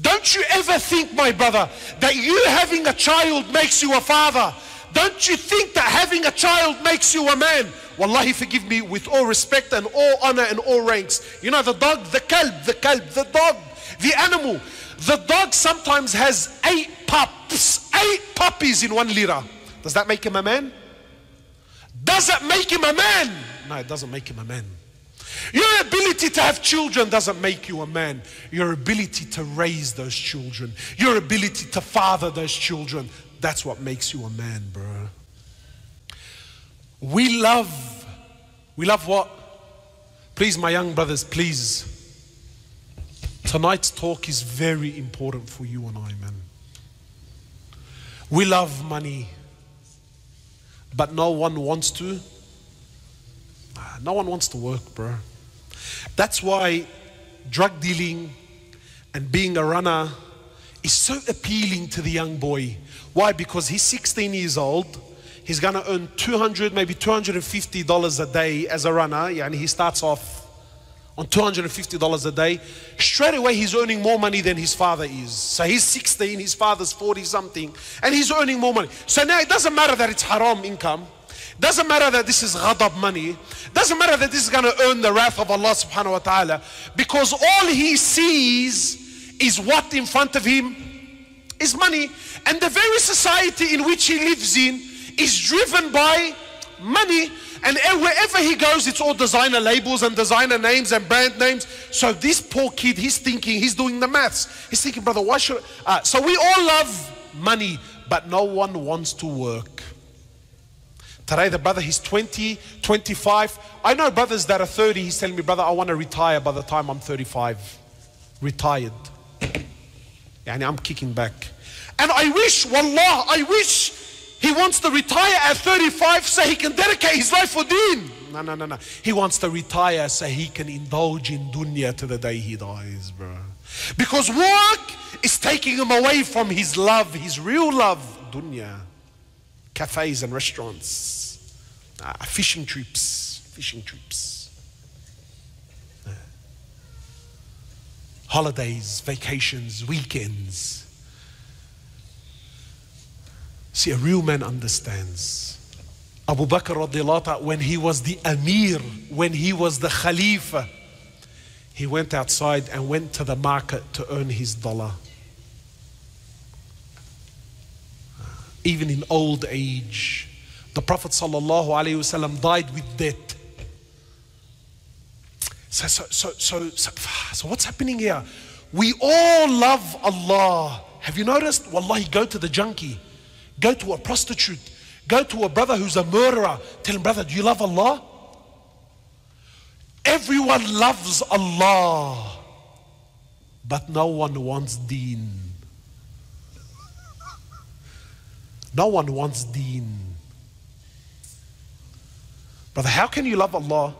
[SPEAKER 1] Don't you ever think, my brother, that you having a child makes you a father. Don't you think that having a child makes you a man? Wallahi, forgive me with all respect and all honor and all ranks. You know, the dog, the kalb, the kalb, the dog, the animal. The dog sometimes has eight pups, eight puppies in one lira. Does that make him a man? Does it make him a man? No, it doesn't make him a man. Your ability to have children doesn't make you a man. Your ability to raise those children, your ability to father those children, that's what makes you a man, bro. We love, we love what? Please, my young brothers, please. Tonight's talk is very important for you and I, man. We love money, but no one wants to. No one wants to work, bro. That's why drug dealing and being a runner is so appealing to the young boy. Why? Because he's 16 years old he's to earn 200 maybe 250 dollars a day as a runner yeah, and he starts off on 250 dollars a day. Straight away he's earning more money than his father is. So he's 16 his father's 40 something and he's earning more money. So now it doesn't matter that it's haram income. Doesn't matter that this is ghadab money. Doesn't matter that this is going to earn the wrath of Allah subhanahu wa ta'ala. Because all he sees is what in front of him is money. And the very society in which he lives in is driven by money. And wherever he goes, it's all designer labels and designer names and brand names. So this poor kid, he's thinking, he's doing the maths. He's thinking, brother, why should... Uh, so we all love money, but no one wants to work. Today, the brother, he's 20, 25. I know brothers that are 30. He's telling me, brother, I want to retire by the time I'm 35. Retired. And I'm kicking back. And I wish, wallah, I wish he wants to retire at 35 so he can dedicate his life for deen. No, no, no, no. He wants to retire so he can indulge in dunya to the day he dies, bro. Because work is taking him away from his love, his real love, dunya. Cafes and restaurants, uh, fishing trips, fishing trips. Uh, holidays, vacations, weekends. See, a real man understands. Abu Bakr radiallahu when he was the Amir, when he was the Khalifa, he went outside and went to the market to earn his dollar. Even in old age, the Prophet ﷺ died with debt. So, so, so, so, so, <sighs> so what's happening here? We all love Allah. Have you noticed? Wallahi, go to the junkie. Go to a prostitute. Go to a brother who's a murderer. Tell him, brother, do you love Allah? Everyone loves Allah, but no one wants deen. No one wants deen. Brother, how can you love Allah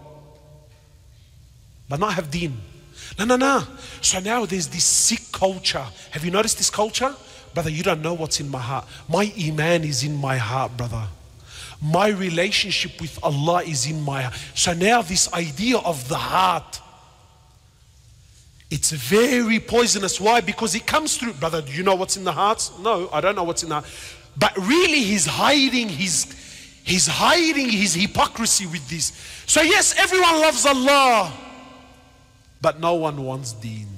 [SPEAKER 1] but not have deen? No, no, no. So now there's this sick culture. Have you noticed this culture? Brother, you don't know what's in my heart. My Iman is in my heart, brother. My relationship with Allah is in my heart. So now, this idea of the heart, it's very poisonous. Why? Because it comes through. Brother, do you know what's in the heart? No, I don't know what's in the heart. But really, he's hiding his, he's hiding his hypocrisy with this. So, yes, everyone loves Allah, but no one wants deen.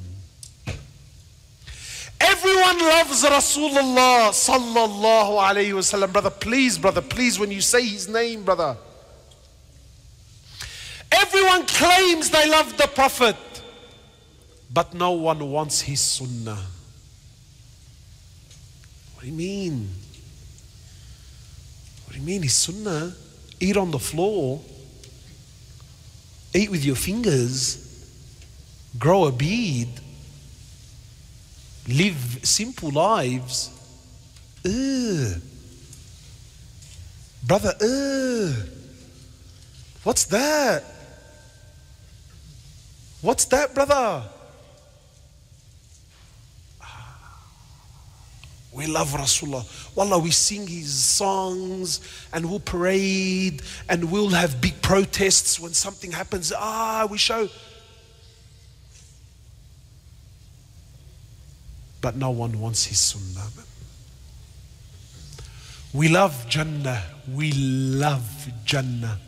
[SPEAKER 1] Everyone loves Rasulullah sallallahu alayhi wasallam. Brother, please, brother, please, when you say his name, brother. Everyone claims they love the Prophet, but no one wants his sunnah. What do you mean? What do you mean his sunnah? Eat on the floor, eat with your fingers, grow a beard live simple lives. Ugh. Brother, ugh. What's that? What's that, brother? We love Rasulullah. Wallah, we sing his songs and we'll parade and we'll have big protests when something happens. Ah, we show. but no one wants his sunnah. We love Jannah, we love Jannah,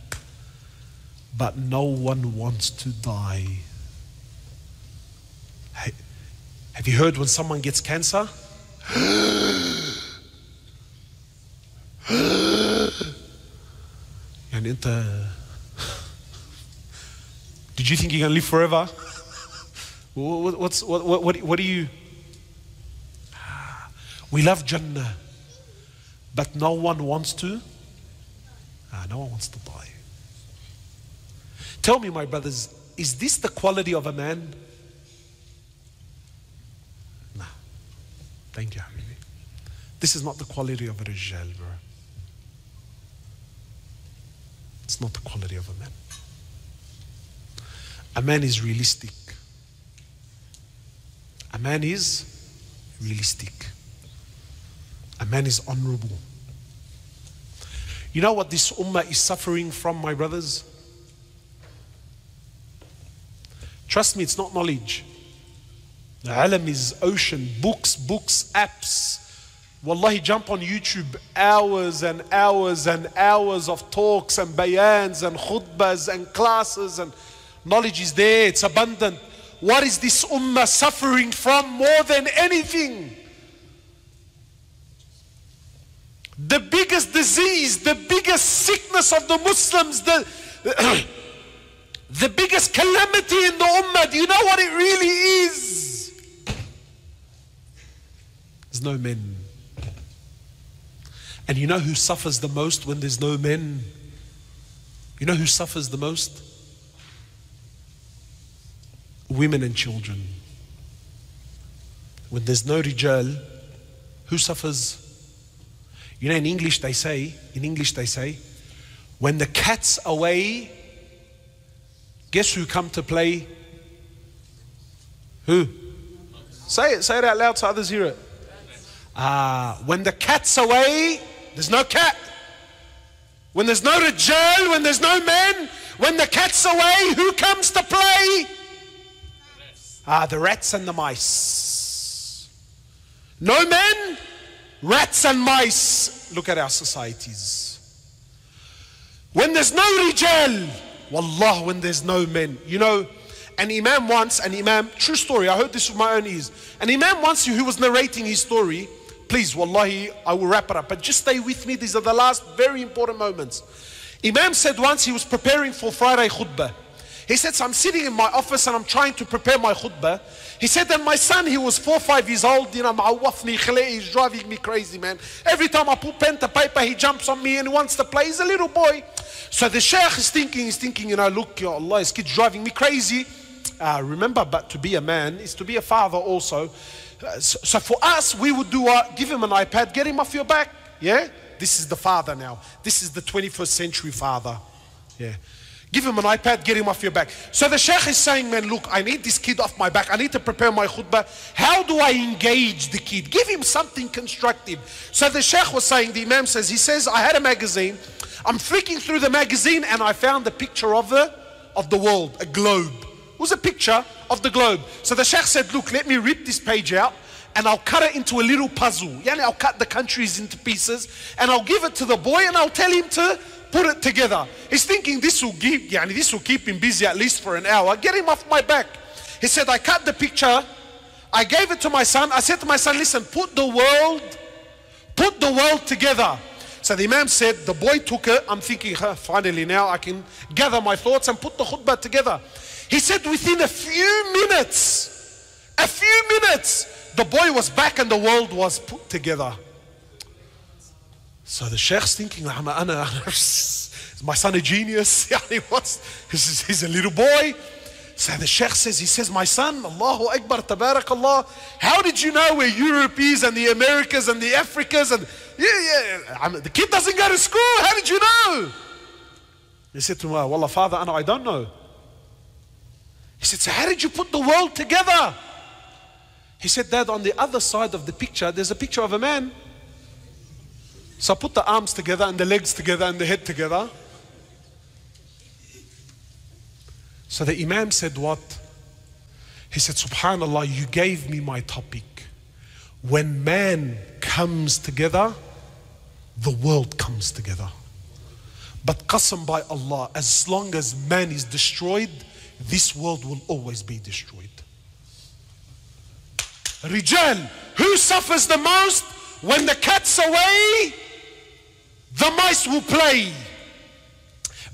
[SPEAKER 1] but no one wants to die. Hey, have you heard when someone gets cancer? <gasps> and انت Did you think you're going to live forever? <laughs> What's, what, what, what, what do you we love Jannah, but no one wants to. Ah, no one wants to die. Tell me, my brothers, is this the quality of a man? No. Thank you, Habibi. This is not the quality of a Rijal, bro. It's not the quality of a man. A man is realistic. A man is realistic. A man is honorable. You know what this ummah is suffering from, my brothers? Trust me, it's not knowledge. The alam is ocean, books, books, apps. Wallahi, jump on YouTube, hours and hours and hours of talks and bayans and khutbas and classes and knowledge is there, it's abundant. What is this ummah suffering from more than anything? The biggest disease, the biggest sickness of the Muslims, the, <clears throat> the biggest calamity in the Ummah. Do you know what it really is? There's no men. And you know who suffers the most when there's no men? You know who suffers the most? Women and children. When there's no rijal, who suffers? You know, in English they say, in English they say, when the cat's away, guess who come to play? Who? Say it, say it out loud so others hear it. Uh, when the cat's away, there's no cat. When there's no rijal, when there's no men, when the cat's away, who comes to play? Ah, the rats and the mice. No men, Rats and mice. Look at our societies. When there's no rijal, wallah, when there's no men. You know, an imam once, an imam, true story, I heard this with my own ears. An imam once who was narrating his story, please, wallahi, I will wrap it up, but just stay with me. These are the last very important moments. Imam said once he was preparing for Friday khutbah. He said, so I'm sitting in my office and I'm trying to prepare my khutbah. He said that my son, he was four, five years old, you know, he's driving me crazy, man. Every time I put pen to paper, he jumps on me and wants to play. He's a little boy. So the sheikh is thinking, he's thinking, you know, look, ya Allah, this kid's driving me crazy. Uh, remember, but to be a man is to be a father also. Uh, so, so, for us, we would do, uh, give him an iPad, get him off your back. Yeah? This is the father now. This is the 21st century father. Yeah. Give him an iPad, get him off your back. So the Sheikh is saying, man, look, I need this kid off my back. I need to prepare my khutbah. How do I engage the kid? Give him something constructive. So the Sheikh was saying, the Imam says, he says, I had a magazine. I'm flicking through the magazine and I found a picture of the of the world, a globe. It was a picture of the globe. So the Sheikh said, Look, let me rip this page out and I'll cut it into a little puzzle. Yani I'll cut the countries into pieces and I'll give it to the boy and I'll tell him to put it together. He's thinking this will give yani this will keep him busy at least for an hour. Get him off my back. He said, I cut the picture, I gave it to my son. I said to my son, listen, put the world, put the world together. So the Imam said, the boy took it. I'm thinking, huh, finally now I can gather my thoughts and put the khutbah together. He said, within a few minutes, a few minutes, the boy was back and the world was put together. So the Sheikh's thinking, is <laughs> my son a genius? <laughs> he's, a little boy. So the Sheikh says, he says, my son, Allahu Akbar, Tabarakallah, how did you know where Europe is and the Americas and the Africas and, yeah, yeah, the kid doesn't go to school, how did you know? He said to him, Wallah, father, I don't know. He said, so how did you put the world together? He said, Dad, on the other side of the picture, there's a picture of a man. So I put the arms together and the legs together and the head together. So the Imam said, What? He said, Subhanallah, you gave me my topic. When man comes together, the world comes together. But qasam by Allah, as long as man is destroyed, this world will always be destroyed. Rijal, who suffers the most? When the cat's away, the mice will play.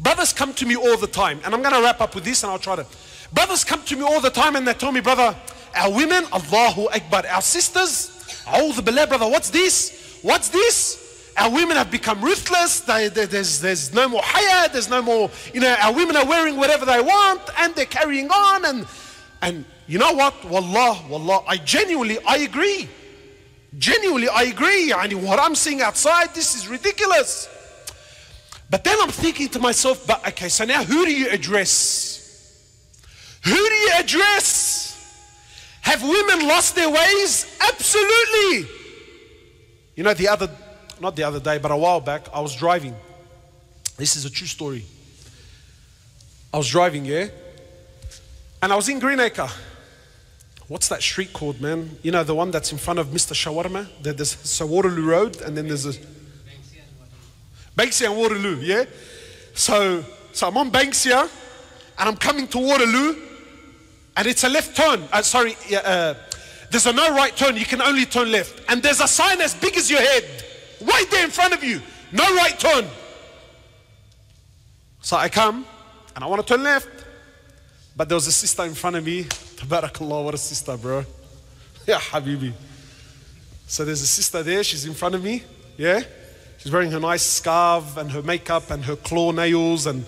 [SPEAKER 1] Brothers come to me all the time, and I'm going to wrap up with this and I'll try to. Brothers come to me all the time and they tell me, brother, our women, Allahu Akbar, our sisters, A'udhu Billah, brother, what's this? What's this? Our women have become ruthless. They, they, there's, there's no more haya. There's no more, you know, our women are wearing whatever they want and they're carrying on. And, and you know what? Wallah, wallah, I genuinely, I agree. Genuinely, I agree. I mean, what I'm seeing outside, this is ridiculous. But then I'm thinking to myself, but okay, so now who do you address? Who do you address? Have women lost their ways? Absolutely. You know, the other, not the other day, but a while back, I was driving. This is a true story. I was driving, yeah? And I was in Greenacre. What's that street called, man? You know, the one that's in front of Mr. Shawarma? There's Waterloo Road, and then there's a Banksia and Waterloo, yeah? So, so I'm on Banksia and I'm coming to Waterloo and it's a left turn. Uh, sorry, uh, there's a no right turn. You can only turn left. And there's a sign as big as your head, right there in front of you. No right turn. So I come and I want to turn left. But there was a sister in front of me. Tabarakallah, what a sister, bro. <laughs> Yeah, Habibi. So there's a sister there. She's in front of me. Yeah. She's wearing her nice scarf and her makeup and her claw nails and,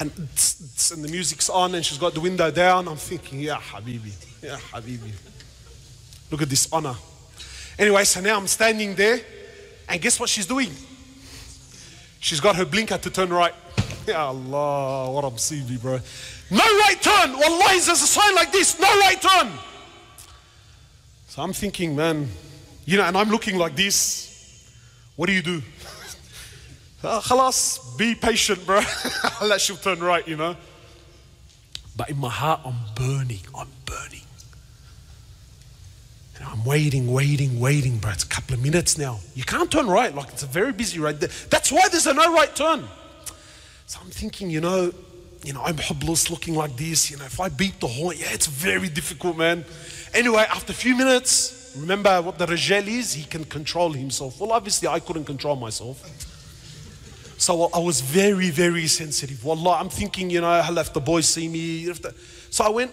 [SPEAKER 1] and, and the music's on and she's got the window down. I'm thinking, yeah, Habibi, yeah, Habibi. Look at this honor. Anyway, so now I'm standing there and guess what she's doing? She's got her blinker to turn right. <laughs> Ya Allah, what a bro. No right turn. Wallahi, there's a sign like this. No right turn. So I'm thinking, man, you know, and I'm looking like this. What do you do? uh, <laughs> khalas, be patient, bro. <laughs> Let she'll turn right, you know. But in my heart, I'm burning. I'm burning. You know, I'm waiting, waiting, waiting, bro. It's a couple of minutes now. You can't turn right. Like it's a very busy road. That's why there's a no right turn. So I'm thinking, you know, you know, I'm hopeless looking like this. You know, if I beat the horn, yeah, it's very difficult, man. Anyway, after a few minutes, remember what the rijal is? He can control himself. Well, obviously, I couldn't control myself. So I was very, very sensitive. Wallah, I'm thinking, you know, hell, if the boys see me. So I went,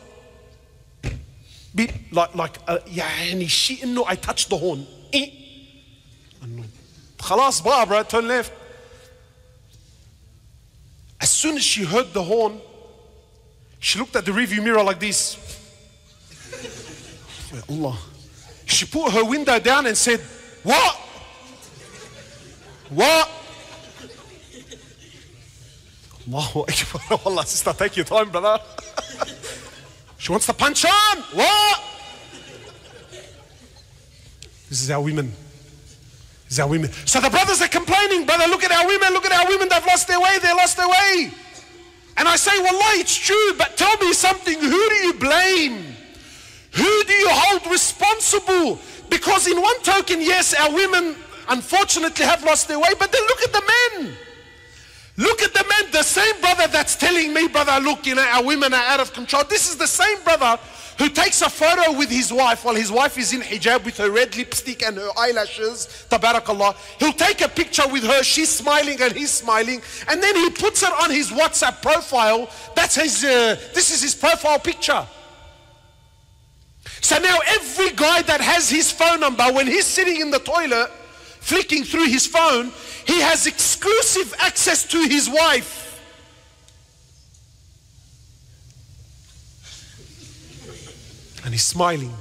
[SPEAKER 1] beep, like, like, uh, يعني, I touched the horn. And خلاص, Barbara, turn left. As soon as she heard the horn, she looked at the rearview mirror like this. <laughs> Allah. She put her window down and said, What? What? Allahu Akbar. <laughs> Allah, sister, take your time, brother. <laughs> she wants to punch on. What? This is our women. Is our women. So the brothers are complaining, brother, look at our women, look at our women, they've lost their way, They've lost their way. And I say, Wallah, it's true, but tell me something, who do you blame? Who do you hold responsible? Because in one token, yes, our women unfortunately have lost their way, but then look at the men. Look at the men, the same brother that's telling me, brother, look, you know, our women are out of control. This is the same brother who takes a photo with his wife while his wife is in hijab with her red lipstick and her eyelashes, tabarakallah. He'll take a picture with her, she's smiling and he's smiling, and then he puts it on his WhatsApp profile. That's his, uh, this is his profile picture. So now every guy that has his phone number, when he's sitting in the toilet, flicking through his phone, he has exclusive access to his wife. And he's smiling.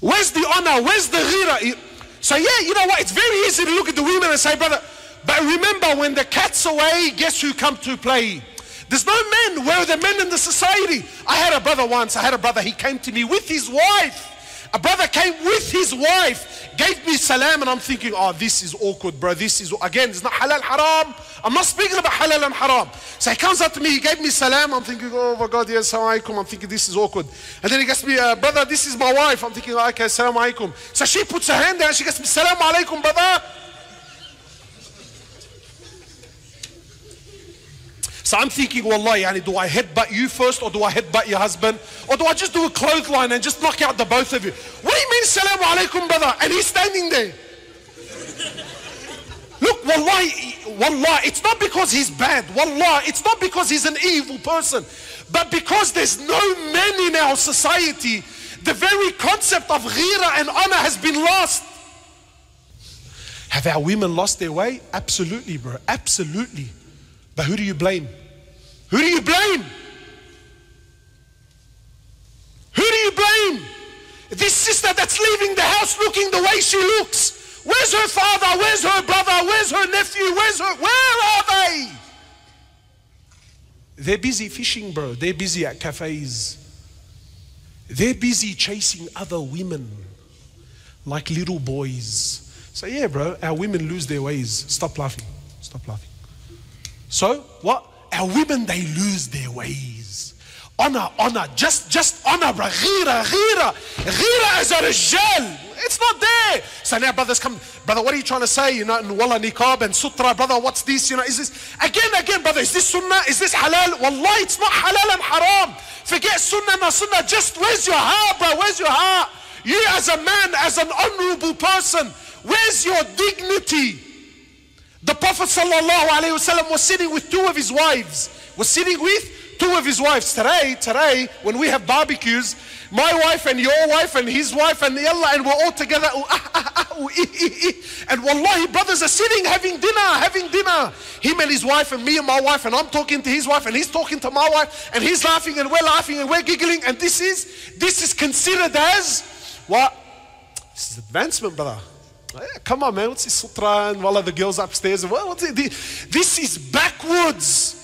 [SPEAKER 1] Where's the honor? Where's the ghira? So yeah, you know what? It's very easy to look at the women and say, brother, but remember when the cat's away, guess who come to play? There's no men. Where are the men in the society? I had a brother once. I had a brother. He came to me with his wife. A brother came with his wife, gave me salam, and I'm thinking, oh, this is awkward, bro. This is, again, it's not halal haram. I'm not speaking about halal and haram. So he comes up to me, he gave me salam. I'm thinking, oh my God, yes, alaikum. I'm thinking, this is awkward. And then he gets me, uh, brother, this is my wife. I'm thinking, okay, salam alaikum. So she puts her hand there and she gets me, salam alaikum, brother. So I'm thinking, Wallah, yani, do I headbutt you first or do I headbutt your husband? Or do I just do a clothesline and just knock out the both of you? What do you mean, Salaam alaikum, brother? And he's standing there. Look, Wallahi, Wallah, it's not because he's bad. Wallah, it's not because he's an evil person. But because there's no men in our society, the very concept of ghira and honor has been lost. Have our women lost their way? Absolutely, bro. Absolutely. But who do you blame? Who do you blame? Who do you blame? This sister that's leaving the house looking the way she looks. Where's her father? Where's her brother? Where's her nephew? Where's her? Where are they? They're busy fishing, bro. They're busy at cafes. They're busy chasing other women like little boys. So, yeah, bro, our women lose their ways. Stop laughing. Stop laughing. So what? Our women, they lose their ways. Honor, honor, just, just honor, bro. Ghira, ghira. Ghira is a rijal. It's not there. So now brothers come, brother, what are you trying to say? You know, in wala niqab and sutra, brother, what's this? You know, is this, again, again, brother, is this sunnah? Is this halal? Wallah, it's not halal and haram. Forget sunnah and sunnah. Just where's your heart, bro? Where's your heart? You as a man, as an honorable person, where's your dignity? The Prophet ﷺ was sitting with two of his wives. Was sitting with two of his wives. Today, today, when we have barbecues, my wife and your wife and his wife and the Allah, and we're all together. Oh, ah, ah, ah, oh, and wallahi, brothers are sitting having dinner, having dinner. Him and his wife, and me and my wife, and I'm talking to his wife, and he's talking to my wife, and he's laughing, and we're laughing, and we're giggling. And this is this is considered as what? This is advancement, brother. Eh, come on, man. What's this sutra and of the girls upstairs? What's it? This is backwards.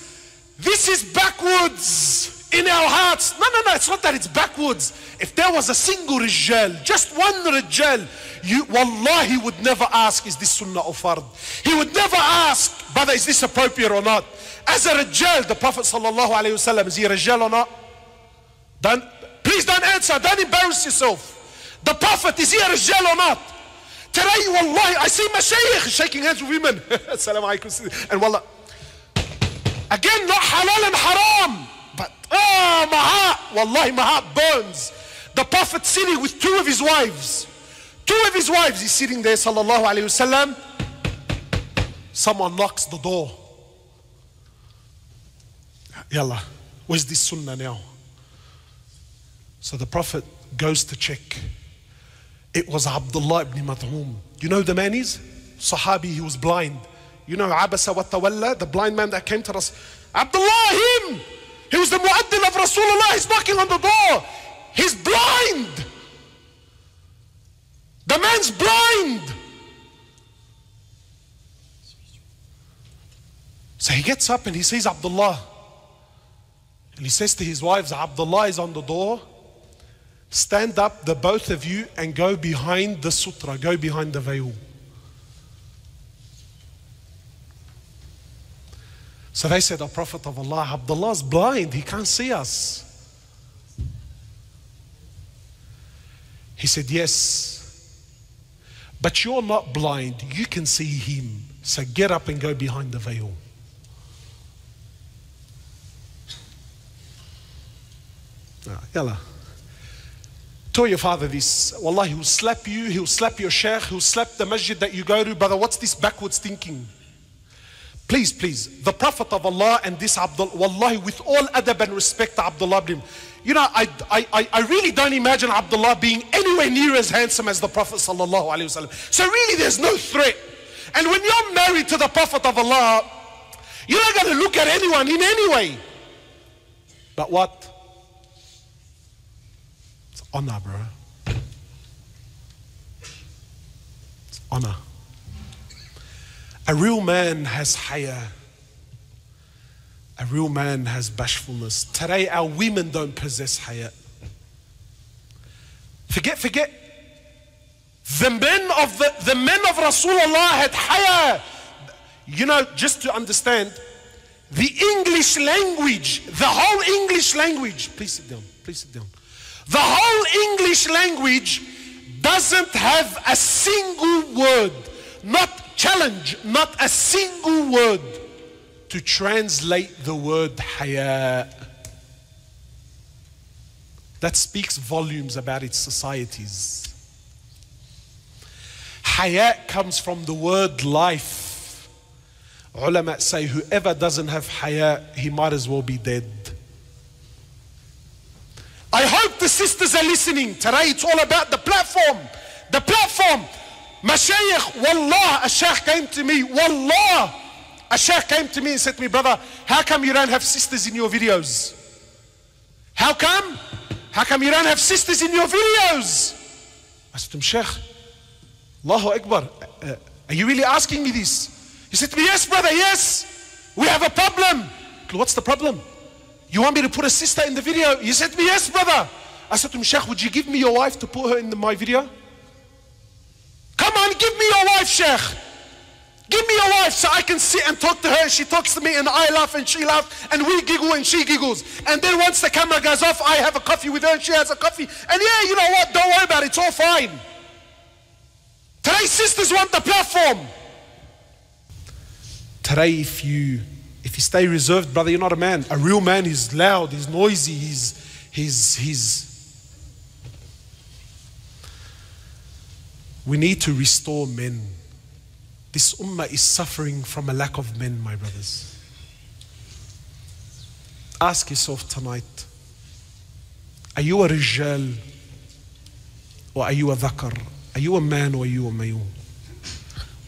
[SPEAKER 1] This is backwards in our hearts. No, no, no. It's not that it's backwards. If there was a single rijal, just one rijal, you, wallahi, would never ask, is this sunnah or fard? He would never ask, brother, is this appropriate or not? As a rijal, the Prophet sallallahu alayhi wasallam, is he a rijal or not? Don't, please don't answer. Don't embarrass yourself. The Prophet, is he a rijal or not? Today, wallahi, I see mashayikh shaking hands with women. <laughs> Assalamu alaikum. And wallah, again, not halal and haram. But, oh, my heart, wallahi, my heart burns. The Prophet sitting with two of his wives. Two of his wives, he's sitting there, sallallahu alayhi wasallam. Someone knocks the door. Yalla, where's this sunnah now? So the Prophet goes to check. It was Abdullah ibn Maktum. You know the man is? Sahabi, he was blind. You know Abasa wa Tawalla, the blind man that came to us. Abdullah, him! He was the mu'addin of Rasulullah. He's knocking on the door. He's blind. The man's blind. So he gets up and he sees Abdullah. And he says to his wives, Abdullah is on the door. Stand up, the both of you, and go behind the sutra, go behind the veil. So they said, O Prophet of Allah, Abdullah is blind, he can't see us. He said, Yes, but you're not blind, you can see him. So get up and go behind the veil. Ah, Yalla. Tell your father this. Wallah, he'll slap you, he'll slap your sheikh, he'll slap the masjid that you go to. Brother, what's this backwards thinking? Please, please, the Prophet of Allah and this Abdul, Wallahi, with all adab and respect to Abdullah ibn, you know, I, I, I really don't imagine Abdullah being anywhere near as handsome as the Prophet sallallahu alaihi wasallam. So really, there's no threat. And when you're married to the Prophet of Allah, you're not going to look at anyone in any way. But what? Honor, bro. It's honor. A real man has haya. A real man has bashfulness. Today, our women don't possess haya. Forget, forget. The men of the, the men of Rasulullah had haya. You know, just to understand, the English language, the whole English language, please sit down, please sit down. The whole English language doesn't have a single word, not challenge, not a single word to translate the word haya. That speaks volumes about its societies. Hayat comes from the word life. Ulama say whoever doesn't have hayat, he might as well be dead. I hope the sisters are listening. Today it's all about the platform. The platform. Mashayikh, wallah, a sheikh came to me, wallah. A sheikh came to me and said to me, brother, how come you don't have sisters in your videos? How come? How come you don't have sisters in your videos? I said to him, Sheikh, Allahu Akbar, uh, are you really asking me this? He said to me, Yes, brother, yes. We have a problem. What's the problem? You want me to put a sister in the video? He said to me, Yes, brother. I said to him, Sheikh, would you give me your wife to put her in the, my video? Come on, give me your wife, Sheikh. Give me your wife so I can sit and talk to her she talks to me and I laugh and she laughs and we giggle and she giggles. And then once the camera goes off, I have a coffee with her and she has a coffee. And yeah, you know what? Don't worry about it. It's all fine. Today, sisters want the platform. Today, if you if you stay reserved, brother, you're not a man. A real man is loud, he's noisy, he's he's he's we need to restore men. This ummah is suffering from a lack of men, my brothers. Ask yourself tonight Are you a rijal or are you a dhakar? Are you a man or are you a male?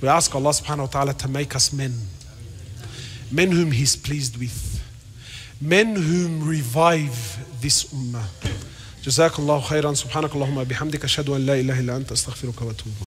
[SPEAKER 1] We ask Allah subhanahu wa ta'ala to make us men Men whom He's pleased with. Men whom revive this ummah. جزاك الله خيرا سبحانك اللهم بحمدك أشهد أن لا إله إلا أنت أستغفرك وأتوب